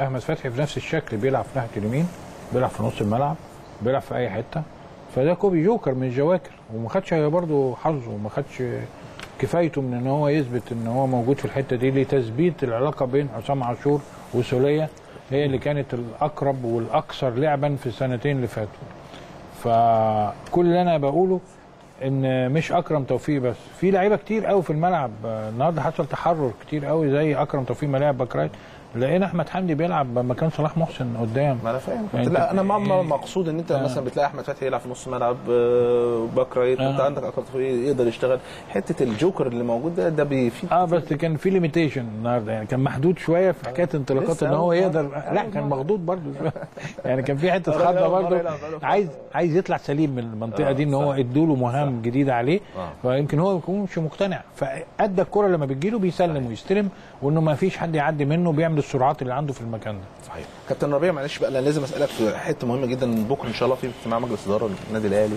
أحمد فتحي في نفس الشكل بيلعب في ناحية اليمين بيلعب في نص الملعب بيلعب في أي حتة. فده copy joker من الجواكر وما خدش برضه حظه وما خدش كفايته من إن هو يثبت إن هو موجود في الحتة دي. لتثبيت العلاقة بين حسام عاشور وسولية هي اللي كانت الأقرب والأكثر لعبا في السنتين اللي فاتوا. فكل اللي أنا بقوله إن مش أكرم توفيق بس. في لعيبة كتير قوي في الملعب. النهارده حصل تحرر كتير قوي زي أكرم توفيق ما لعب back right. لقينا أحمد حمدي بيلعب مكان صلاح محسن قدام. ما أنا فاهم. يعني لا أنا ما مقصود إن أنت آه. مثلا بتلاقي أحمد فتحي يلعب في نص ملعب back right آه. انت عندك اكرم توفيق يقدر يشتغل. حتة الجوكر اللي موجود ده ده بيفيد. آه بس كان في ليميتيشن النهارده. يعني كان محدود شوية في حكاية انطلاقات إن هو يقدر لا كان مخضوض برضه يعني كان في حتة خضة برضه. عايز عايز يطلع سليم من المنطقة دي إن هو ادوا له مهام جديدة عليه. فيمكن هو ما يكونش مقتنع. فأدى الكرة لما بتجيله بيسلم ويستلم وإنه ما فيش حد يعدي منه بيعمل السرعات اللي عنده في المكان ده. صحيح. كابتن ربيع معلش بقى أنا لازم أسألك في حتة مهمة جدا. بكرة إن شاء الله في اجتماع مجلس إدارة النادي الأهلي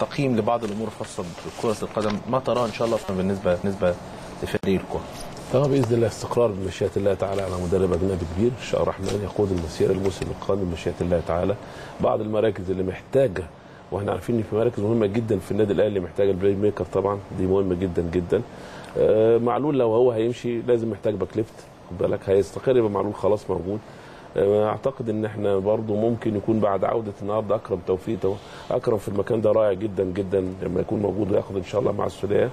تقييم لبعض الأمور الخاصة بكرة القدم. ما تراه إن شاء الله بالنسبة بالنسبة لفريق الكره طبعا بإذن الله استقرار بمشيئه الله تعالى على مدرب أجنبي كبير ان شاء الله الرحمن يقود المسيرة الموسم القادم بمشيئه الله تعالى. بعض المراكز اللي محتاجة وإحنا عارفين إن في مراكز مهمة جدا في النادي الأهلي محتاجة ال playmaker طبعا. دي مهمة جدا جدا. معلول لو هو هيمشي لازم محتاج back left. خد بالك هيستقر يبقى معلول خلاص موجود. أعتقد إن إحنا برضو ممكن يكون بعد عودة النهارده أكرم توفيق أكرم في المكان ده رائع جدا جدا لما يكون موجود وياخد إن شاء الله مع السوليه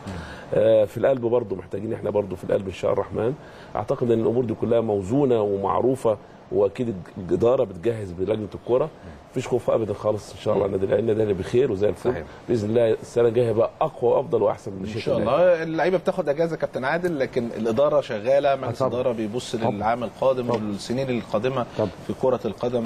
في القلب برضو محتاجين إحنا برضو في القلب ان شاء الرحمن. أعتقد إن الأمور دي كلها موزونة ومعروفة. وأكيد الإدارة بتجهز بلجنة الكورة. مفيش خوف ابدا خالص إن شاء الله. النادي الاهلي النادي الأهلي بخير وزي الفل. صحيح. بإذن الله السنة الجاية هيبقى أقوى وأفضل وأحسن من إن شاء الله. اللعيبة بتاخد أجازة كابتن عادل لكن الإدارة شغالة. مجلس. الإدارة بيبص. للعام القادم والسنين القادمة طبعا. في كرة القدم.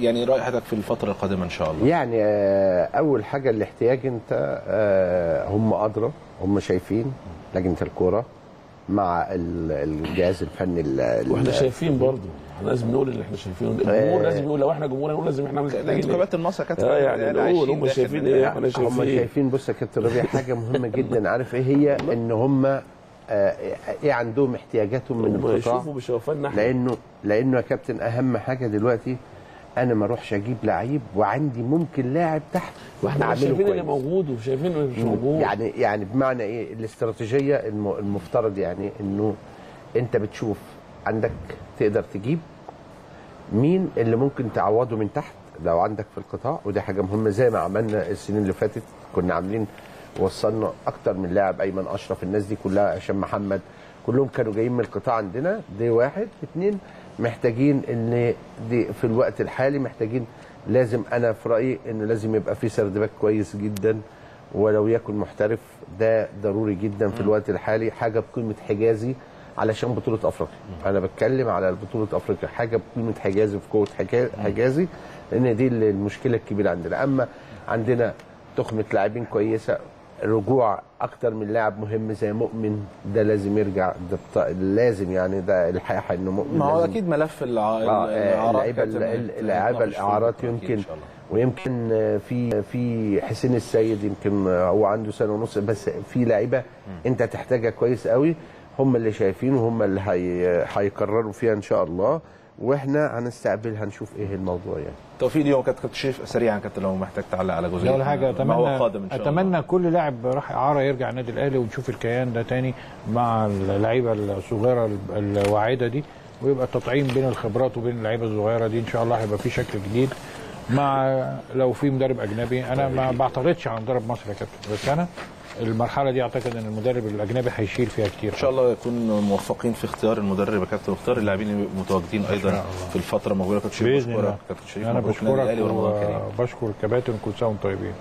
يعني رأي حضرتك في الفترة القادمة إن شاء الله. يعني آه، أول حاجة الاحتياج أنت آه، هم أدرى هم شايفين لجنة الكورة مع ال- الجهاز الفني ال- ال- وإحنا شايفين برضه إحنا لازم نقول اللي إحنا شايفينه. الجمهور آه. لازم يقول لو إحنا جمهور نقول لازم إحنا أنتوا محتاجين إيه. كباتن مصر كابتن آه يعني نقول عايشين هم شايفين إيه؟ إحنا هم شايفين شايفين بص يا كابتن ربيع حاجة مهمة جدا. عارف إيه هي؟ إن هم آه، إيه عندهم احتياجاتهم من القطاع؟ يشوفوا بشوفنا إحنا. لأنه لأنه يا كابتن أهم حاجة دلوقتي أنا ما أروحش أجيب لعيب وعندي ممكن لاعب تحت. وإحنا شايفين اللي. موجود وشايفين اللي مش موجود. يعني يعني بمعنى إيه؟ الاستراتيجية الم- المفترض يعني إنه أنت بتشوف عندك تقدر تجيب مين اللي ممكن تعوضه من تحت؟ لو عندك في القطاع ودي حاجة مهمة. زي ما عملنا السنين اللي فاتت كنا عاملين وصلنا أكتر من لاعب أيمن أشرف. الناس دي كلها هشام محمد كلهم كانوا جايين من القطاع عندنا. دي واحد. اتنين محتاجين إن دي في الوقت الحالي محتاجين لازم أنا في رأيي انه لازم يبقى في سرد باك كويس جدا. ولو يكن محترف ده ضروري جدا في الوقت الحالي. حاجة بقيمة حجازي. علشان بطولة أفريقيا أنا بتكلم على بطولة أفريقيا حاجة بقيمة حجازي في قوة حجازي لأن دي المشكلة الكبيرة عندنا أما عندنا تخمة لاعبين كويسة رجوع أكتر من لاعب مهم زي مؤمن ده لازم يرجع ده بتا... لازم يعني ده الحقيقة إنه مؤمن ما هو أكيد ملف. آه، الإعارات اللعيبة اللعيبة الإعارات يمكن. ويمكن في في حسين السيد يمكن هو عنده سنة ونص بس في لعيبة أنت تحتاجها كويس قوي هم اللي شايفينه هم اللي هي هيقرروا فيها إن شاء الله. وإحنا هنستقبل هنشوف إيه الموضوع يعني. توفيق اليوم كابتن كابتن شريف سريعا كابتن لو محتاج تعلق على جزئية. اول حاجة. ما هو اتمنى قادم إن شاء الله. اتمنى كل لاعب راح إعارة يرجع النادي الأهلي ونشوف الكيان ده تاني مع اللعيبة الصغيرة الواعده دي ويبقى التطعيم بين الخبرات وبين اللعيبة الصغيرة دي. إن شاء الله هيبقى في شكل جديد مع لو في مدرب أجنبي. أنا ما بعترضش على مدرب مصري يا كابتن بس أنا المرحلة دي أعتقد إن المدرب الأجنبي هيشيل فيها كتير. إن شاء الله يكون موفقين في اختيار المدرب يا كابتن واختيار اللاعبين اللي متواجدين أيضا في الفترة المقبلة. كابتن شريف بإذن الله. بشكرك كابتن شريف أنا بشكرك وبشكر الكباتن كل سنة وأنتم طيبين.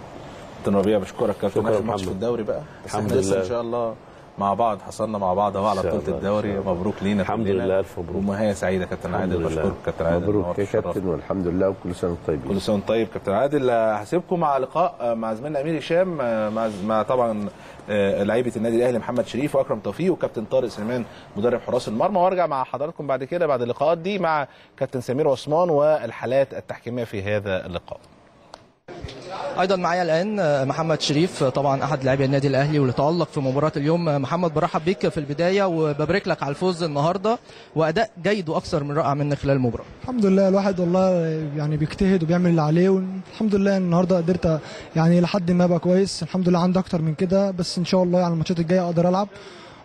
كابتن ربيع بشكرك. كابتن شكرا آخر ماتش. في الدوري بقى. بس الحمد لله. إن شاء الله مع بعض حصلنا مع بعض أهو على بطولة الدوري. مبروك لينا الحمد. لله، ألف مبروك. ومهاية سعيدة كابتن عادل. بشكرك كابتن عادل مبروك يا. كابتن والحمد لله وكل سنة وأنتم طيبين كل سنة وأنت طيب كابتن عادل هسيبكم مع لقاء مع زميلنا أمير هشام مع مع طبعا آه، لعيبة النادي الأهلي محمد شريف وأكرم توفيق وكابتن طارق سليمان مدرب حراس المرمى وأرجع مع حضراتكم بعد كده بعد اللقاءات دي مع كابتن سمير عثمان والحالات التحكيمية في هذا اللقاء أيضا معايا الآن محمد شريف طبعا أحد لاعبي النادي الأهلي واللي تالق في مباراة اليوم. محمد برحب بيك في البداية وببارك لك على الفوز النهارده. وأداء جيد وأكثر من رائع منك خلال المباراة. الحمد لله الواحد والله يعني بيجتهد وبيعمل اللي عليه والحمد لله النهارده قدرت يعني لحد ما أبقى كويس. الحمد لله عندي أكتر من كده بس إن شاء الله يعني الماتشات الجاية أقدر ألعب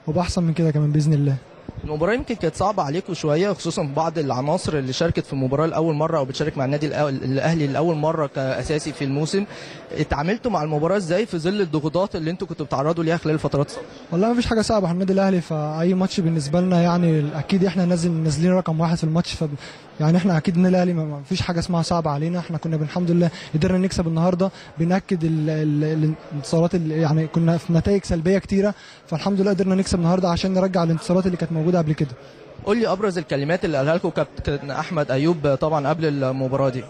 وأبقى أحسن من كده كمان بإذن الله. المباراة يمكن كانت صعبة عليكم شوية خصوصا بعض العناصر اللي شاركت في المباراة لأول مرة أو بتشارك مع النادي الأهلي لأول مرة كأساسي في الموسم. اتعاملتوا مع المباراة إزاي في ظل الضغوطات اللي أنتوا كنتوا بتعرضوا ليها خلال الفترات؟ والله ما فيش حاجة صعبة على النادي الأهلي فأي ماتش بالنسبة لنا يعني أكيد إحنا نازل نازلين رقم واحد في الماتش ف يعني إحنا أكيد النادي الأهلي ما فيش حاجة اسمها صعبة علينا إحنا كنا الحمد لله قدرنا نكسب النهارده بنأكد ال- ال- الانتصارات يعني كنا في نتائج سلبية كتيرة فالحمد لله قدرنا نكسب النهارده عشان نرجع الانتصارات اللي كانت موجودة. قبل كده. قول لي أبرز الكلمات اللي قالها لكم كابتن أحمد أيوب طبعا قبل المباراة دي.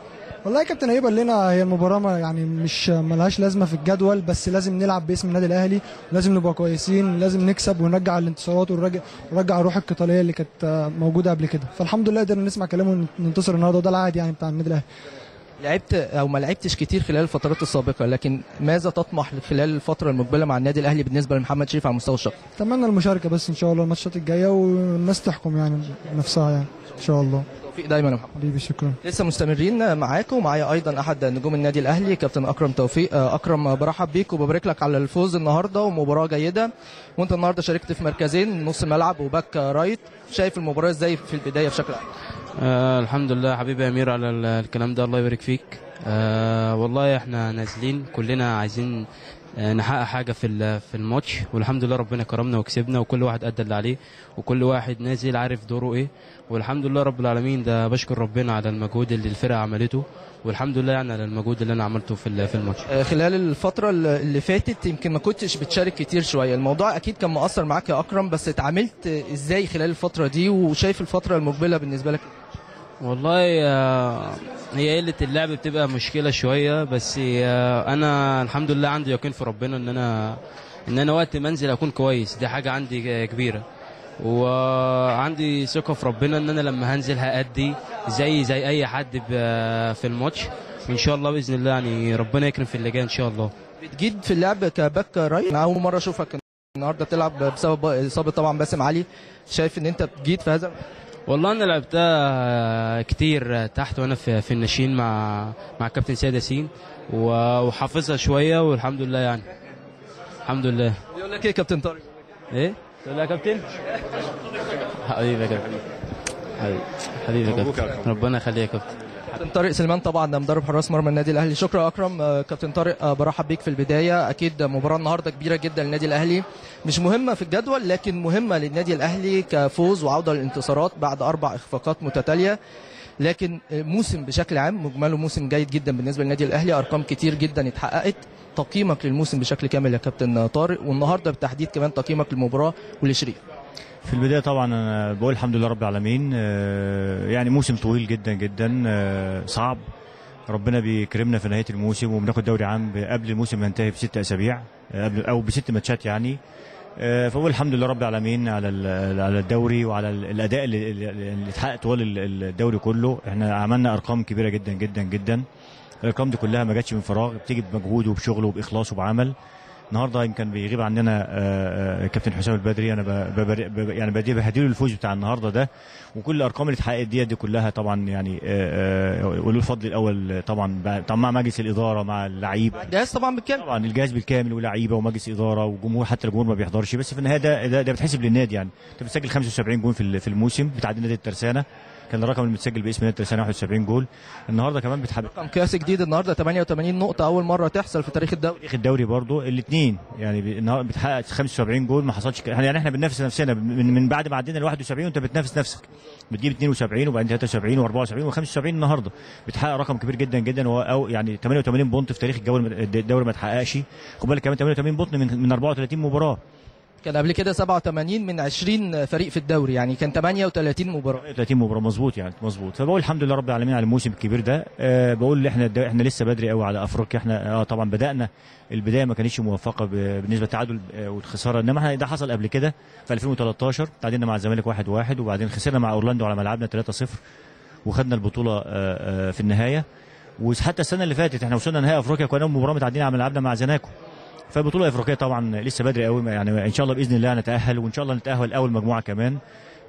والله يا كابتن أيوب قال لنا هي المباراة ما يعني مش ملهاش لازمة في الجدول بس لازم نلعب باسم النادي الأهلي ولازم نبقى كويسين لازم نكسب ونرجع الانتصارات ونرجع الروح القتالية اللي كانت موجودة قبل كده. فالحمد لله قدرنا نسمع كلامه وننتصر النهارده وده العادي يعني بتاع النادي الأهلي. لعبت أو ما لعبتش كتير خلال الفترات السابقة لكن ماذا تطمح خلال الفترة المقبلة مع النادي الأهلي بالنسبة لمحمد شريف على المستوى الشخصي أتمنى المشاركة بس إن شاء الله الماتشات الجاية والناس تحكم يعني نفسها يعني إن شاء الله. توفيق دايما يا محمد. حبيبي شكرا. لسه مستمرين معاكم ومعايا أيضا أحد نجوم النادي الأهلي كابتن أكرم توفيق. آه، أكرم برحب بيك وببارك لك على الفوز النهارده ومباراة جيدة. وأنت النهارده شاركت في مركزين نص ملعب وباك رايت. شايف المباراة إزاي في البداية بشكل عام؟ آه الحمد لله حبيبي يا أمير على ال- الكلام ده. الله يبارك فيك. آه والله إحنا نازلين كلنا عايزين آه نحقق حاجة في في الماتش. والحمد لله ربنا كرمنا وكسبنا وكل واحد أدى اللي عليه وكل واحد نازل عارف دوره إيه. والحمد لله رب العالمين ده بشكر ربنا على المجهود اللي الفرقة عملته. والحمد لله يعني على المجهود اللي أنا عملته في في الماتش. آه، خلال الفترة اللي فاتت يمكن ما كنتش بتشارك كتير شوية. الموضوع أكيد كان مؤثر معاك يا أكرم بس اتعاملت إزاي خلال الفترة دي؟ وشايف الفترة المقبلة بالنسبة لك والله آه، هي قلة اللعب بتبقى مشكلة شوية بس آه، أنا الحمد لله عندي يقين في ربنا إن أنا إن أنا وقت ما أنزل أكون كويس. دي حاجة عندي كبيرة. وعندي ثقة في ربنا إن أنا لما هنزل هأدي زي زي أي حد في الماتش. وإن شاء الله بإذن الله يعني ربنا يكرم في اللي جاي إن شاء الله. بتجيد في اللعب كباك رايت؟ أنا أول مرة أشوفك النهاردة تلعب بسبب إصابة طبعا باسم علي. شايف إن أنت بتجيد في هذا؟ والله أنا لعبتها كتير تحت وأنا في في الناشئين مع مع كابتن سيد ياسين. وحافظها شوية والحمد لله يعني. الحمد لله. بيقول لك يا كابتن طارق؟ إيه؟ تقول يا كابتن؟ حبيبي يا كابتن. حبيبي. حبيبي يا كابتن. ربنا يخليك يا كابتن. كابتن طارق سليمان طبعا ده مدرب حراس مرمى النادي الأهلي. شكرا يا أكرم. آه، كابتن طارق آه، برحب بيك في البداية. أكيد مباراة النهارده كبيرة جدا للنادي الأهلي. مش مهمة في الجدول لكن مهمة للنادي الأهلي كفوز وعودة للانتصارات بعد أربع إخفاقات متتالية. لكن موسم بشكل عام مجمله موسم جيد جدا بالنسبة للنادي الأهلي أرقام كتير جدا اتحققت. تقييمك للموسم بشكل كامل يا كابتن طارق والنهاردة بالتحديد كمان تقييمك للمباراة ولشريف. في البداية طبعا أنا بقول الحمد لله رب العالمين. آه، يعني موسم طويل جدا جدا آه، صعب. ربنا بيكرمنا في نهاية الموسم وبناخد دوري عام قبل الموسم ما ينتهي بست أسابيع آه، قبل أو بست ماتشات يعني. فبقول الحمد لله رب العالمين على على الدوري وعلى ال- الأداء اللي, اتحقق طوال ال- الدوري كله. إحنا عملنا أرقام كبيرة جدا جدا جدا. الأرقام دي كلها ما جاتش من فراغ بتيجي بمجهود وبشغل وبإخلاص وبعمل. النهارده يمكن بيغيب عننا آه، آه، كابتن حسام البدري. أنا يعني بدي بهديله الفوز بتاع النهارده ده. وكل الأرقام اللي اتحققت دي, دي كلها طبعا يعني آه، وله الفضل الأول طبعا مع مجلس الإدارة مع اللعيبه الجهاز طبعا بالكامل. طبعا الجهاز بالكامل ولاعيبة ومجلس إدارة وجمهور حتى الجمهور ما بيحضرش. بس في النهاية ده ده, ده بتحسب للنادي يعني. أنت بتسجل 75 جول في ال- في الموسم بتعدي نادي الترسانة. كان الرقم المتسجل باسم نادي الترسانه 71 جول. النهارده كمان بتحب رقم قياسي جديد النهارده 88 نقطة أول مرة تحصل في تاريخ الدوري. تاريخ الدوري برضو الاثنين يعني النهارده بتحقق 75 جول ما حصلش ك- يعني إحنا بننافس نفسنا من, من بعد ما عدينا ال 71 وانت بتنافس نفسك. بتجيب 72 وبعدين 73 و74 و75 النهارده. بتحقق رقم كبير جدا جدا هو أو يعني 88 بونت في تاريخ الدوري ما اتحققش خد بالك كمان 88 بونت من من 34 مباراة. كان قبل كده 87 من 20 فريق في الدوري يعني كان 38 مباراة. 30 مباراة مظبوط يعني مظبوط. فبقول الحمد لله رب العالمين على الموسم الكبير ده. أه بقول إحنا إحنا لسه بدري قوي على أفريقيا. إحنا آه طبعا بدأنا. البداية ما كانتش موفقة بالنسبة للتعادل آه، والخساره إنما إحنا ده حصل قبل كده في 2013 تعادلنا مع الزمالك 1-1 وبعدين خسرنا مع أورلاندو على ملعبنا 3-0 وخدنا البطولة آه، آه، في النهاية. وحتى السنة اللي فاتت إحنا وصلنا نهائي أفريقيا كنا مباراة متعادلين على ملعبنا مع زناكو. فالبطوله الافريقيه طبعا لسه بدري قوي يعني إن شاء الله بإذن الله نتأهل وإن شاء الله نتأهل أول مجموعة كمان.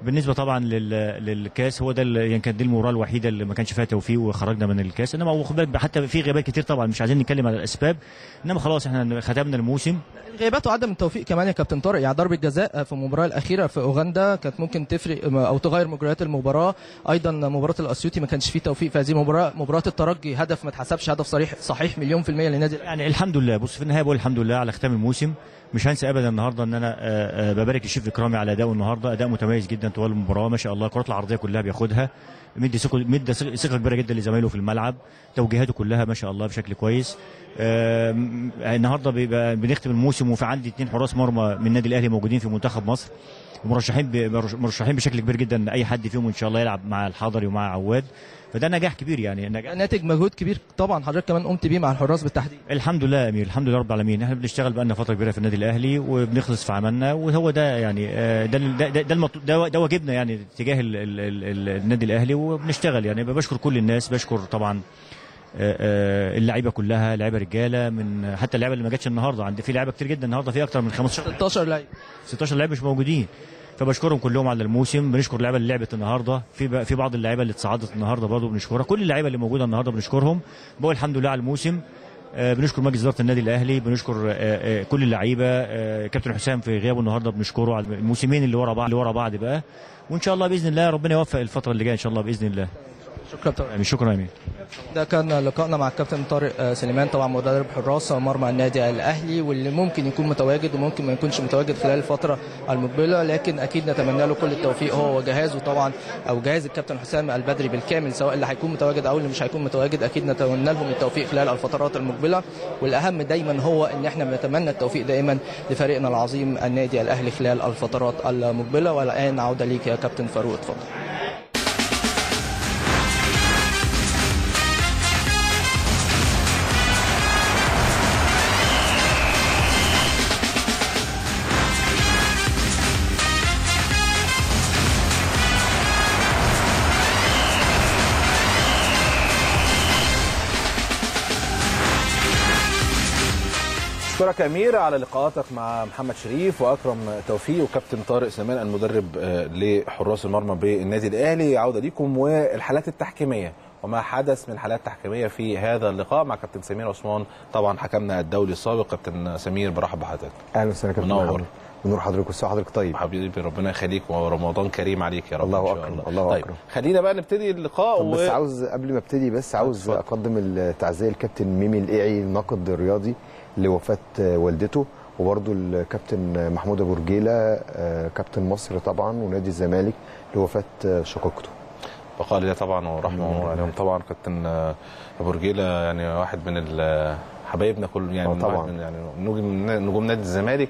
بالنسبة طبعا لل... للكاس هو ده يعني كانت دي المباراه الوحيدة اللي ما كانش فيها توفيق وخرجنا من الكاس. إنما هو خد بالك حتى في غيابات كتير طبعا مش عايزين نتكلم على الأسباب. إنما خلاص إحنا ختمنا الموسم. الغيابات وعدم التوفيق كمان يا كابتن طارق يعني ضربة جزاء في المباراة الأخيرة في أوغندا كانت ممكن تفرق أو تغير مجريات المباراة. أيضا مباراة الأسيوطي ما كانش فيه توفيق في هذه المباراة. مباراة الترجي هدف ما اتحسبش هدف صريح صحيح مليون في المية للنادي يعني الحمد لله. بص في النهاية بقول الحمد لله على ختام الموسم. مش هنسى ابدا النهارده إن أنا آه، آه، ببارك لشريف إكرامي على ادائه النهارده. أداء متميز جدا طوال المباراة ما شاء الله. الكرات العرضية كلها بياخدها. مدي ثقة مدي ثقة كبيرة جدا لزمايله في الملعب. توجيهاته كلها ما شاء الله بشكل كويس. النهارده بنختم الموسم وفي عندي اثنين حراس مرمى من النادي الأهلي موجودين في منتخب مصر. ومرشحين مرشحين بشكل كبير جدا أي حد فيهم إن شاء الله يلعب مع الحضري ومع عواد. فده نجاح كبير يعني. نجاح ناتج مجهود كبير طبعا. حضرتك كمان قمت بيه مع الحراس بالتحديد. الحمد لله يا أمير. الحمد لله رب العالمين. إحنا بنشتغل بقالنا فترة كبيرة في النادي الأهلي وبنخلص في عملنا وهو ده يعني آه، ده ده ده, ده, ده, ده واجبنا يعني تجاه ال ال ال ال النادي الأهلي وبنشتغل يعني. بشكر كل الناس بشكر طبعا اللعيبة كلها لعيبة رجالة من حتى اللعيبة اللي ما جاتش النهارده. عندي في لعيبة كتير جدا النهارده في أكتر من 15 16 لعيب. 16 لعيب مش موجودين. فبشكرهم كلهم على الموسم. بنشكر اللعيبة اللي لعبت النهارده. في في بعض اللعيبة اللي اتصعدت النهارده برضه بنشكرها. كل اللعيبة اللي موجودة النهارده بنشكرهم. بقول الحمد لله على الموسم. آه، بنشكر مجلس إدارة النادي الأهلي. بنشكر آه، آه، كل اللعيبة. آه، كابتن حسام في غيابه النهارده بنشكره على الموسمين اللي ورا بعض اللي ورا بعض بقى. وإن شاء الله بإذن الله ربنا يوفق الفترة اللي جاية إن شاء الله بإذن الله. شكرا. طبعا. يعني شكرا يا أمين. ده كان لقائنا مع الكابتن طارق آه، سليمان طبعا مدرب حراس مرمى النادي الأهلي واللي ممكن يكون متواجد وممكن ما يكونش متواجد خلال الفترة المقبلة لكن أكيد نتمنى له كل التوفيق هو وجهازه طبعا أو جهاز الكابتن حسام البدري بالكامل سواء اللي هيكون متواجد أو اللي مش هيكون متواجد أكيد نتمنى لهم التوفيق خلال الفترات المقبلة. والأهم دايما هو إن إحنا بنتمنى التوفيق دائما لفريقنا العظيم النادي الأهلي خلال الفترات المقبلة. والآن عودة ليك يا كابتن فاروق اتفضل. أشكرك يا أمير على لقاءاتك مع محمد شريف وأكرم توفيق وكابتن طارق سليمان المدرب آه، لحراس المرمى بالنادي الأهلي. عودة ليكم والحالات التحكيمية وما حدث من حالات تحكيمية في هذا اللقاء مع كابتن سمير عثمان. طبعا حكمنا الدولي السابق كابتن سمير برحب بحضرتك. أهلا وسهلا كابتن منور. محمد. ونور حضرتك وسع حضرتك. طيب. حبيبي ربنا يخليك ورمضان كريم عليك يا رب الله شاء أكرم، الله. طيب أكرم. خلينا بقى نبتدي اللقاء طب بس عاوز قبل ما أبتدي بس عاوز أقدم التعزية للكابتن ميمي القيعي الناقد الرياضي. لوفاة والدته وبرضه الكابتن محمود أبو رجيلة آه، كابتن مصر طبعا ونادي الزمالك لوفاة شقيقته بقاء لله طبعا ورحمه عليهم طبعا كابتن آه، أبو رجيلة يعني واحد من حبايبنا كل يعني آه من طبعاً. من يعني نجوم نجوم نادي الزمالك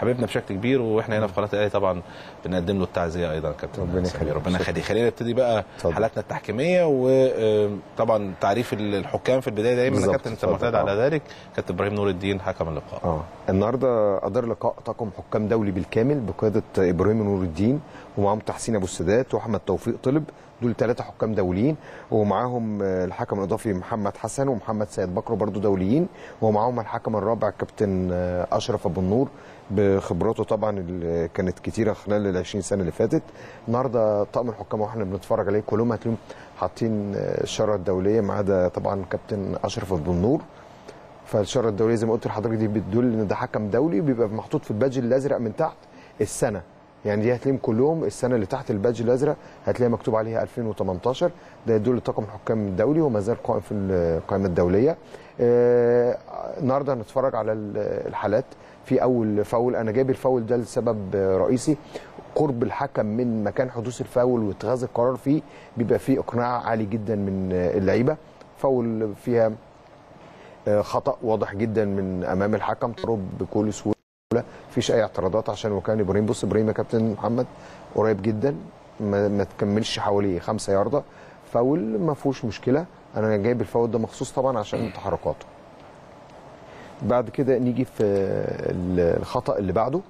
وحبيبنا بشكل كبير وإحنا هنا في قناة الأهلي طبعا بنقدم له التعزية أيضا كابتن ربنا. يخليك. ربنا. يخليك خلينا نبتدي بقى اتفضل. حالاتنا التحكيمية وطبعا تعريف الحكام في البداية دايما. كابتن أنت. معتاد على. ذلك كابتن إبراهيم نور الدين حكم اللقاء آه النهارده أدار لقاء طاقم حكام دولي بالكامل بقيادة إبراهيم نور الدين ومعاهم تحسين أبو السادات وأحمد توفيق طلب دول ثلاثة حكام دوليين ومعاهم آه، الحكم الإضافي محمد حسن ومحمد سيد بكر برضو دوليين ومعاهم الحكم الرابع كابتن آه، أشرف أبو النور بخبراته طبعا اللي كانت كتيرة خلال ال 20 سنة اللي فاتت. النهارده طقم الحكام وإحنا بنتفرج عليه كلهم هتلاقيهم حاطين آه، الشارة الدولية ما عدا طبعا كابتن أشرف ابو النور. فالشارة الدولية زي ما قلت لحضرتك دي بتدل إن ده حكم دولي بيبقى محطوط في ال badge الأزرق من تحت السنة. يعني دي هتلاقيهم كلهم السنة اللي تحت ال badge الأزرق هتلاقي مكتوب عليها 2018 ده يدل طاقم الحكام الدولي وما زال قائم في القائمه الدولية. آه، النهارده هنتفرج على ال- الحالات. في أول فاول. أنا جايب الفاول ده لسبب رئيسي. قرب الحكم من مكان حدوث الفاول واتخاذ القرار فيه بيبقى فيه إقناع عالي جدا من اللعيبة. فاول فيها آه، خطأ واضح جدا من أمام الحكم. ترد بكل سهولة. مفيش أي اعتراضات عشان وكان إبراهيم. بص إبراهيم يا كابتن محمد قريب جدا. ما, ما تكملش حوالي خمسة ياردة. فاول ما فيهوش مشكلة. أنا جايب الفاول ده مخصوص طبعا عشان تحركاته. بعد كده نيجي في الخطأ اللي بعده.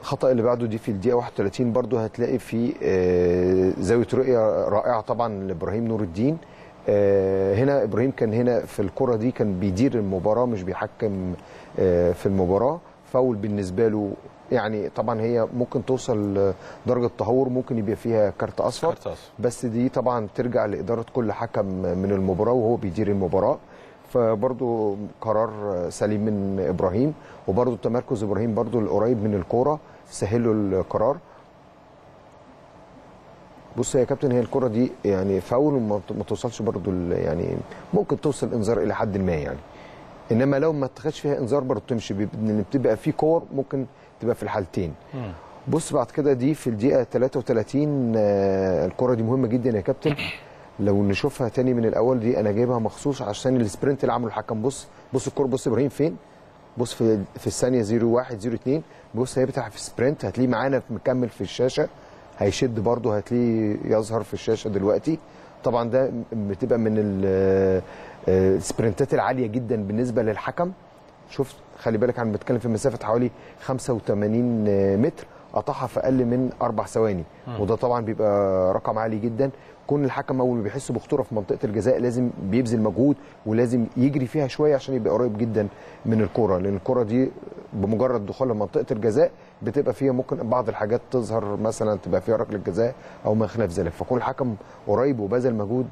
الخطأ اللي بعده دي في الدقيقة 31 برضو هتلاقي في آه، زاوية رؤية رائعة طبعا لإبراهيم نور الدين. آه، هنا إبراهيم كان هنا في الكرة دي كان بيدير المباراة مش بيحكم آه، في المباراة. فاول بالنسبة له يعني طبعا هي ممكن توصل درجة تهور ممكن يبقى فيها كارت أصفر. بس دي طبعا ترجع لإدارة كل حكم من المباراة وهو بيدير المباراة. فبرضو قرار سليم من إبراهيم وبرضو تمركز إبراهيم برضو القريب من الكورة سهل له القرار. بص يا كابتن هي الكره دي يعني فاول وما ما توصلش برضو يعني ممكن توصل إنذار إلى حد ما يعني. إنما لو ما اتخذش فيها إنذار برضو تمشي بتبقى في كور ممكن تبقى في الحالتين. بص بعد كده دي في الدقيقة 33 آه، الكره دي مهمة جدا يا كابتن. لو نشوفها تاني من الأول دي أنا جايبها مخصوص عشان ال sprint اللي عمله الحكم. بص بص الكره بص إبراهيم فين؟ بص في في الثانية 01 02 بص هيفتح في sprint هتلاقيه معانا مكمل في الشاشة. هيشد برده هتلاقيه يظهر في الشاشة دلوقتي. طبعا ده بتبقى من آه، السبرنتات العالية جدا بالنسبة للحكم. شوف خلي بالك أنا بتكلم في مسافة حوالي 85 متر. قطعها في أقل من أربع ثواني. وده طبعا بيبقى رقم عالي جدا. كون الحكم أول ما بيحس بخطورة في منطقة الجزاء لازم بيبذل مجهود ولازم يجري فيها شوية عشان يبقى قريب جدا من الكره لأن الكره دي بمجرد دخولها منطقه الجزاء بتبقى فيها ممكن بعض الحاجات تظهر مثلا تبقى فيها ركله جزاء أو ما خلاف ذلك. فكون الحكم قريب وبذل مجهود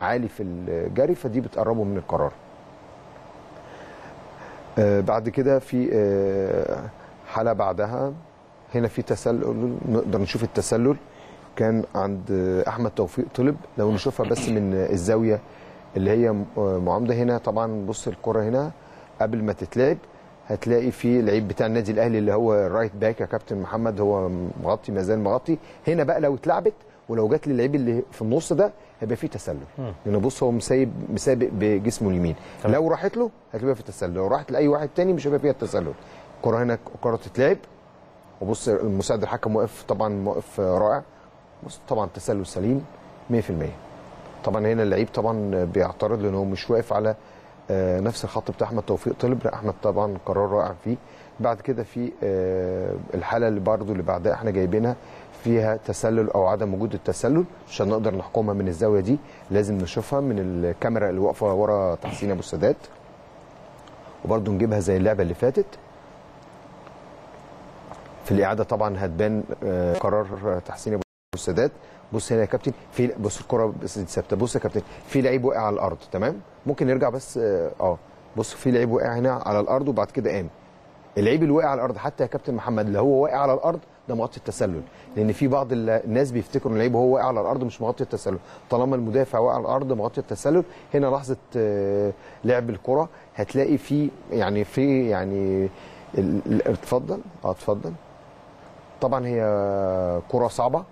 عالي في الجري فدي بتقربه من القرار. آه، بعد كده في آه، حالة بعدها. هنا في تسلل نقدر نشوف التسلل. كان عند أحمد توفيق طلب لو نشوفها بس من الزاوية اللي هي معامدة هنا طبعا بص الكرة هنا قبل ما تتلعب هتلاقي في اللعيب بتاع النادي الأهلي اللي هو ال right back يا كابتن محمد هو مغطي ما زال مغطي. هنا بقى لو اتلعبت ولو جت للعيب اللي في النص ده هيبقى فيه تسلل. لأن بص هو مسايب مسابق بجسمه اليمين. لو راحت له هتبقى في تسلل. لو راحت لأي واحد تاني مش هيبقى فيها التسلل الكره هنا الكره تتلعب. وبص المساعد الحكم واقف طبعا واقف رائع. بص طبعا تسلل سليم 100% طبعا هنا اللعيب طبعا بيعترض لأن هو مش واقف على آه، نفس الخط بتاع أحمد توفيق طلب. لا أحمد طبعا قرار رائع فيه. بعد كده في آه، الحالة اللي برضو اللي بعدها إحنا جايبينها فيها تسلل أو عدم وجود التسلل عشان نقدر نحكمها من الزاوية دي. لازم نشوفها من الكاميرا اللي واقفة ورا تحسين أبو السادات. وبرضو نجيبها زي اللعبة اللي فاتت. في الإعادة طبعا هتبان آه، قرار تحسين أبو السادات بص هنا يا كابتن في بص الكرة ثابتة. بص يا كابتن في لعيب وقع على الأرض تمام؟ ممكن نرجع بس آه آه. بص في لعيب وقع هنا على الأرض وبعد كده قام اللعيب اللي وقع على الأرض حتى يا كابتن محمد اللي هو واقع على الأرض ده مغطي التسلل. لأن في بعض ال- الناس بيفتكروا إن اللعيب وهو واقع على الأرض مش مغطي التسلل. طالما المدافع واقع على الأرض مغطي التسلل. هنا لحظة آه، لعب الكرة. هتلاقي في يعني في يعني اتفضل. آه اتفضل. طبعا هي كرة صعبة.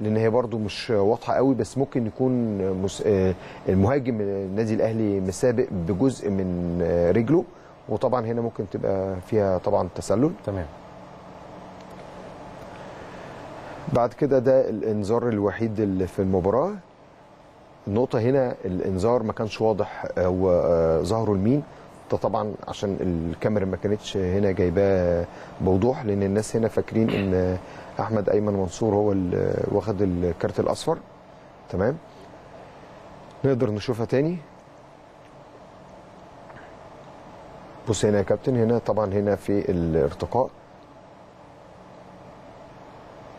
لأن هي برضو مش واضحة قوي بس ممكن يكون مس... آه، المهاجم النادي الأهلي مسابق بجزء من آه، رجله وطبعا هنا ممكن تبقى فيها طبعا تسلل. تمام. بعد كده ده الإنذار الوحيد اللي في المباراة. النقطة هنا الإنذار ما كانش واضح هو آه، ظهره لمين. ده طبعا عشان الكاميرا ما كانتش هنا جايباه بوضوح لأن الناس هنا فاكرين إن أحمد أيمن منصور هو اللي واخد الكارت الأصفر. تمام؟ نقدر نشوفها تاني. بص هنا يا كابتن هنا طبعا هنا في الارتقاء.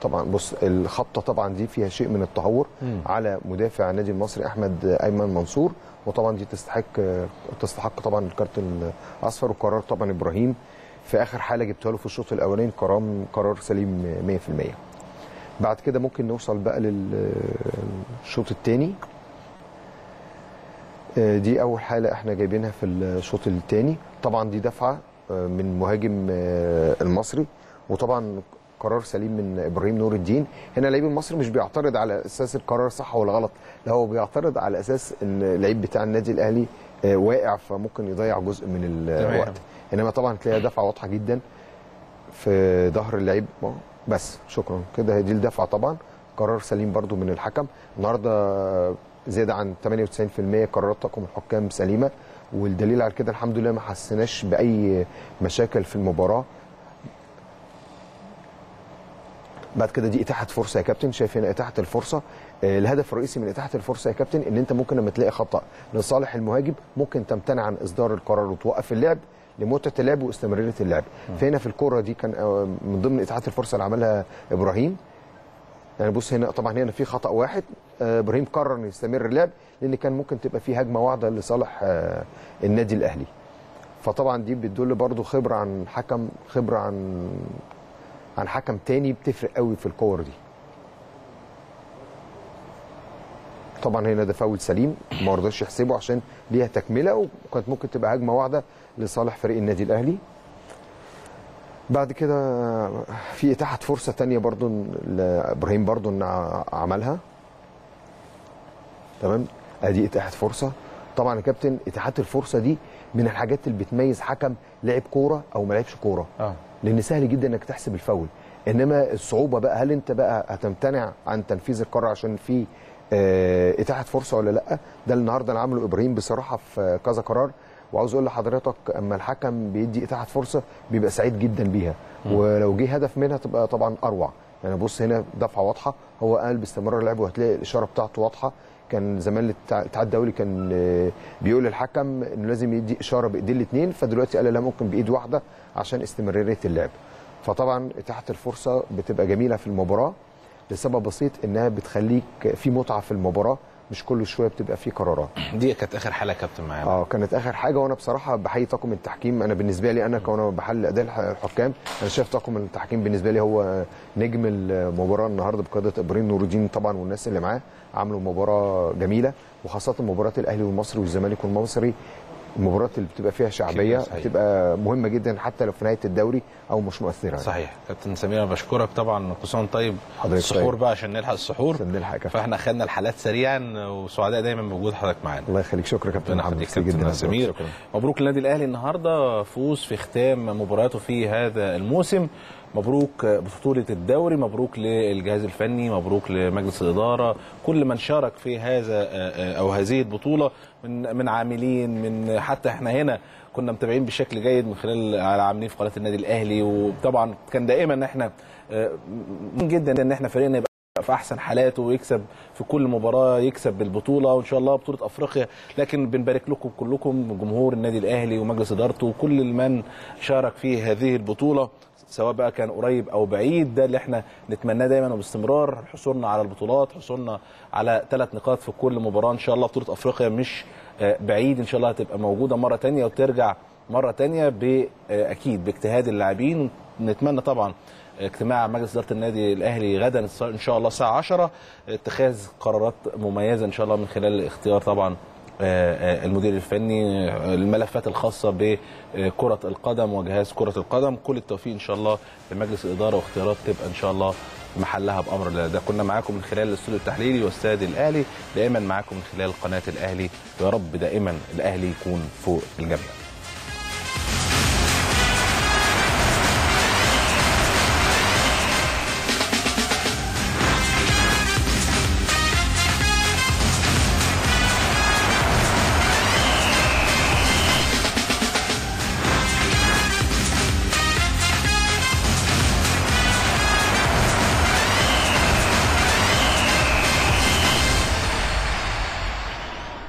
طبعا بص الخبطة طبعا دي فيها شيء من التهور. على مدافع النادي المصري أحمد أيمن منصور. وطبعا دي تستحق تستحق طبعا الكارت الأصفر وقرار طبعا إبراهيم. في آخر حالة جبتها له في الشوط الأولاني قرار قرار سليم 100% بعد كده ممكن نوصل بقى للشوط الثاني دي أول حالة إحنا جايبينها في الشوط الثاني طبعا دي دفعة آه، من مهاجم آه، المصري. وطبعا قرار سليم من إبراهيم نور الدين. هنا اللعيب المصري مش بيعترض على أساس القرار صح ولا غلط لا هو بيعترض على أساس إن اللعيب بتاع النادي الأهلي آه، واقع فممكن يضيع جزء من. الوقت. إنما طبعا تلاقيها دفعة واضحة جدا في ظهر اللعيب. بس شكرا. كده هي دي الدفعة طبعا. قرار سليم برضو من الحكم. النهارده زيادة عن 98% قرارات طاقم الحكام سليمة. والدليل على كده الحمد لله ما حسناش بأي مشاكل في المباراة. بعد كده دي إتاحة فرصة يا كابتن. شايف هنا إتاحة الفرصة. آه، الهدف الرئيسي من إتاحة الفرصة يا كابتن إن أنت ممكن لما تلاقي خطأ لصالح المهاجم ممكن تمتنع عن إصدار القرار وتوقف اللعب لمتعة اللعب واستمرارية اللعب. فهنا في الكره دي كان آه، من ضمن إتاحة الفرصة اللي عملها إبراهيم. يعني بص هنا طبعا هنا في خطأ واحد. آه، إبراهيم قرر إنه يستمر اللعب لأن كان ممكن تبقى في هجمة واحدة لصالح النادي الأهلي. فطبعا دي بتدل برضو خبرة عن حكم خبرة عن عن حكم تاني بتفرق قوي في الكور دي. طبعا هنا ده فاول سليم ما رضاش يحسبه عشان ليها تكملة وكانت ممكن تبقى هجمة واحدة لصالح فريق النادي الأهلي. بعد كده في إتاحة فرصة تانية برضو لابراهيم برضو عملها. تمام؟ أدي إتاحة فرصة. طبعا يا كابتن اتاحات الفرصة دي من الحاجات اللي بتميز حكم لعب كورة أو ما لعبش كورة. آه. لأن سهل جدا إنك تحسب الفاول. إنما الصعوبة بقى هل أنت بقى هتمتنع عن تنفيذ القرار عشان في آه، إتاحة فرصة ولا لأ؟ ده النهارده اللي عمله إبراهيم بصراحة في كذا قرار. وعاوز أقول لحضرتك أما الحكم بيدي إتاحة فرصة بيبقى سعيد جدا بيها. ولو جه هدف منها تبقى طبعا أروع. يعني بص هنا دفعة واضحة. هو قال باستمرار اللعب وهتلاقي الإشارة بتاعته واضحة. كان زمان الاتحاد الاتحاد الدولي كان آه، بيقول للحكم إنه لازم يدي إشارة بايدين الاثنين فدلوقتي قال لا ممكن بإيد واحدة. عشان استمرارية اللعب. فطبعا اتاحه الفرصة بتبقى جميلة في المباراة لسبب بسيط إنها بتخليك في متعة في المباراة مش كل شوية بتبقى فيه قرارات. دي كانت آخر حالة يا كابتن معانا. آه كانت آخر حاجة وأنا بصراحة بحيي طاقم التحكيم. أنا بالنسبة لي أنا كون بحلل اداء الح- الحكام أنا شايف طاقم التحكيم بالنسبة لي هو نجم المباراة النهارده بقيادة إبراهيم نور الدين طبعا والناس اللي معاه عملوا مباراة جميلة وخاصة مباراة الأهلي والمصري والزمالك والمصري. المباريات اللي بتبقى فيها شعبية. بتبقى مهمة جدا حتى لو في نهاية الدوري أو مش مؤثرة. صحيح. كابتن سمير أنا بشكرك طبعا وأنت طيب حضرتك السحور طيب. بقى عشان نلحق السحور. عشان نلحق كابتن. فإحنا اخذنا الحالات سريعا وسعداء دايما بوجود حضرتك معانا. الله يخليك. شكرا كابتن محمد. جدا سمير. مبروك للنادي الأهلي النهارده فوز في ختام مبارياته في هذا الموسم. مبروك ببطولة الدوري مبروك للجهاز الفني مبروك لمجلس الإدارة. كل من شارك في هذا أو هذه البطولة من من عاملين من حتى إحنا هنا كنا متابعين بشكل جيد من خلال العاملين في قناة النادي الأهلي. وطبعا كان دائما إن إحنا آه، م- جدا إن إحنا فريقنا يبقى في أحسن حالاته ويكسب في كل مباراة يكسب بالبطوله وإن شاء الله بطولة أفريقيا. لكن بنبارك لكم كلكم جمهور النادي الأهلي ومجلس إدارته وكل من شارك في هذه البطولة. سواء بقى كان قريب أو بعيد ده اللي إحنا نتمناه دايما وباستمرار. حصولنا على البطولات حصولنا على ثلاث نقاط في كل مباراة. إن شاء الله بطولة أفريقيا مش آه، بعيد. إن شاء الله هتبقى موجودة مرة تانية وترجع مرة تانية ب- آه، أكيد باجتهاد اللاعبين. نتمنى طبعا اجتماع مجلس إدارة النادي الأهلي غدا إن شاء الله الساعة 10 اتخاذ قرارات مميزة إن شاء الله من خلال اختيار طبعا آه، آه، المدير الفني آه، الملفات الخاصة بكرة القدم وجهاز كرة القدم. كل التوفيق إن شاء الله لمجلس الإدارة واختيارات تبقى إن شاء الله محلها بأمر الله. ده كنا معاكم من خلال الاستوديو التحليلي واستاد الأهلي دائما معاكم من خلال قناة الأهلي. يا رب دائما الأهلي يكون فوق الجميع.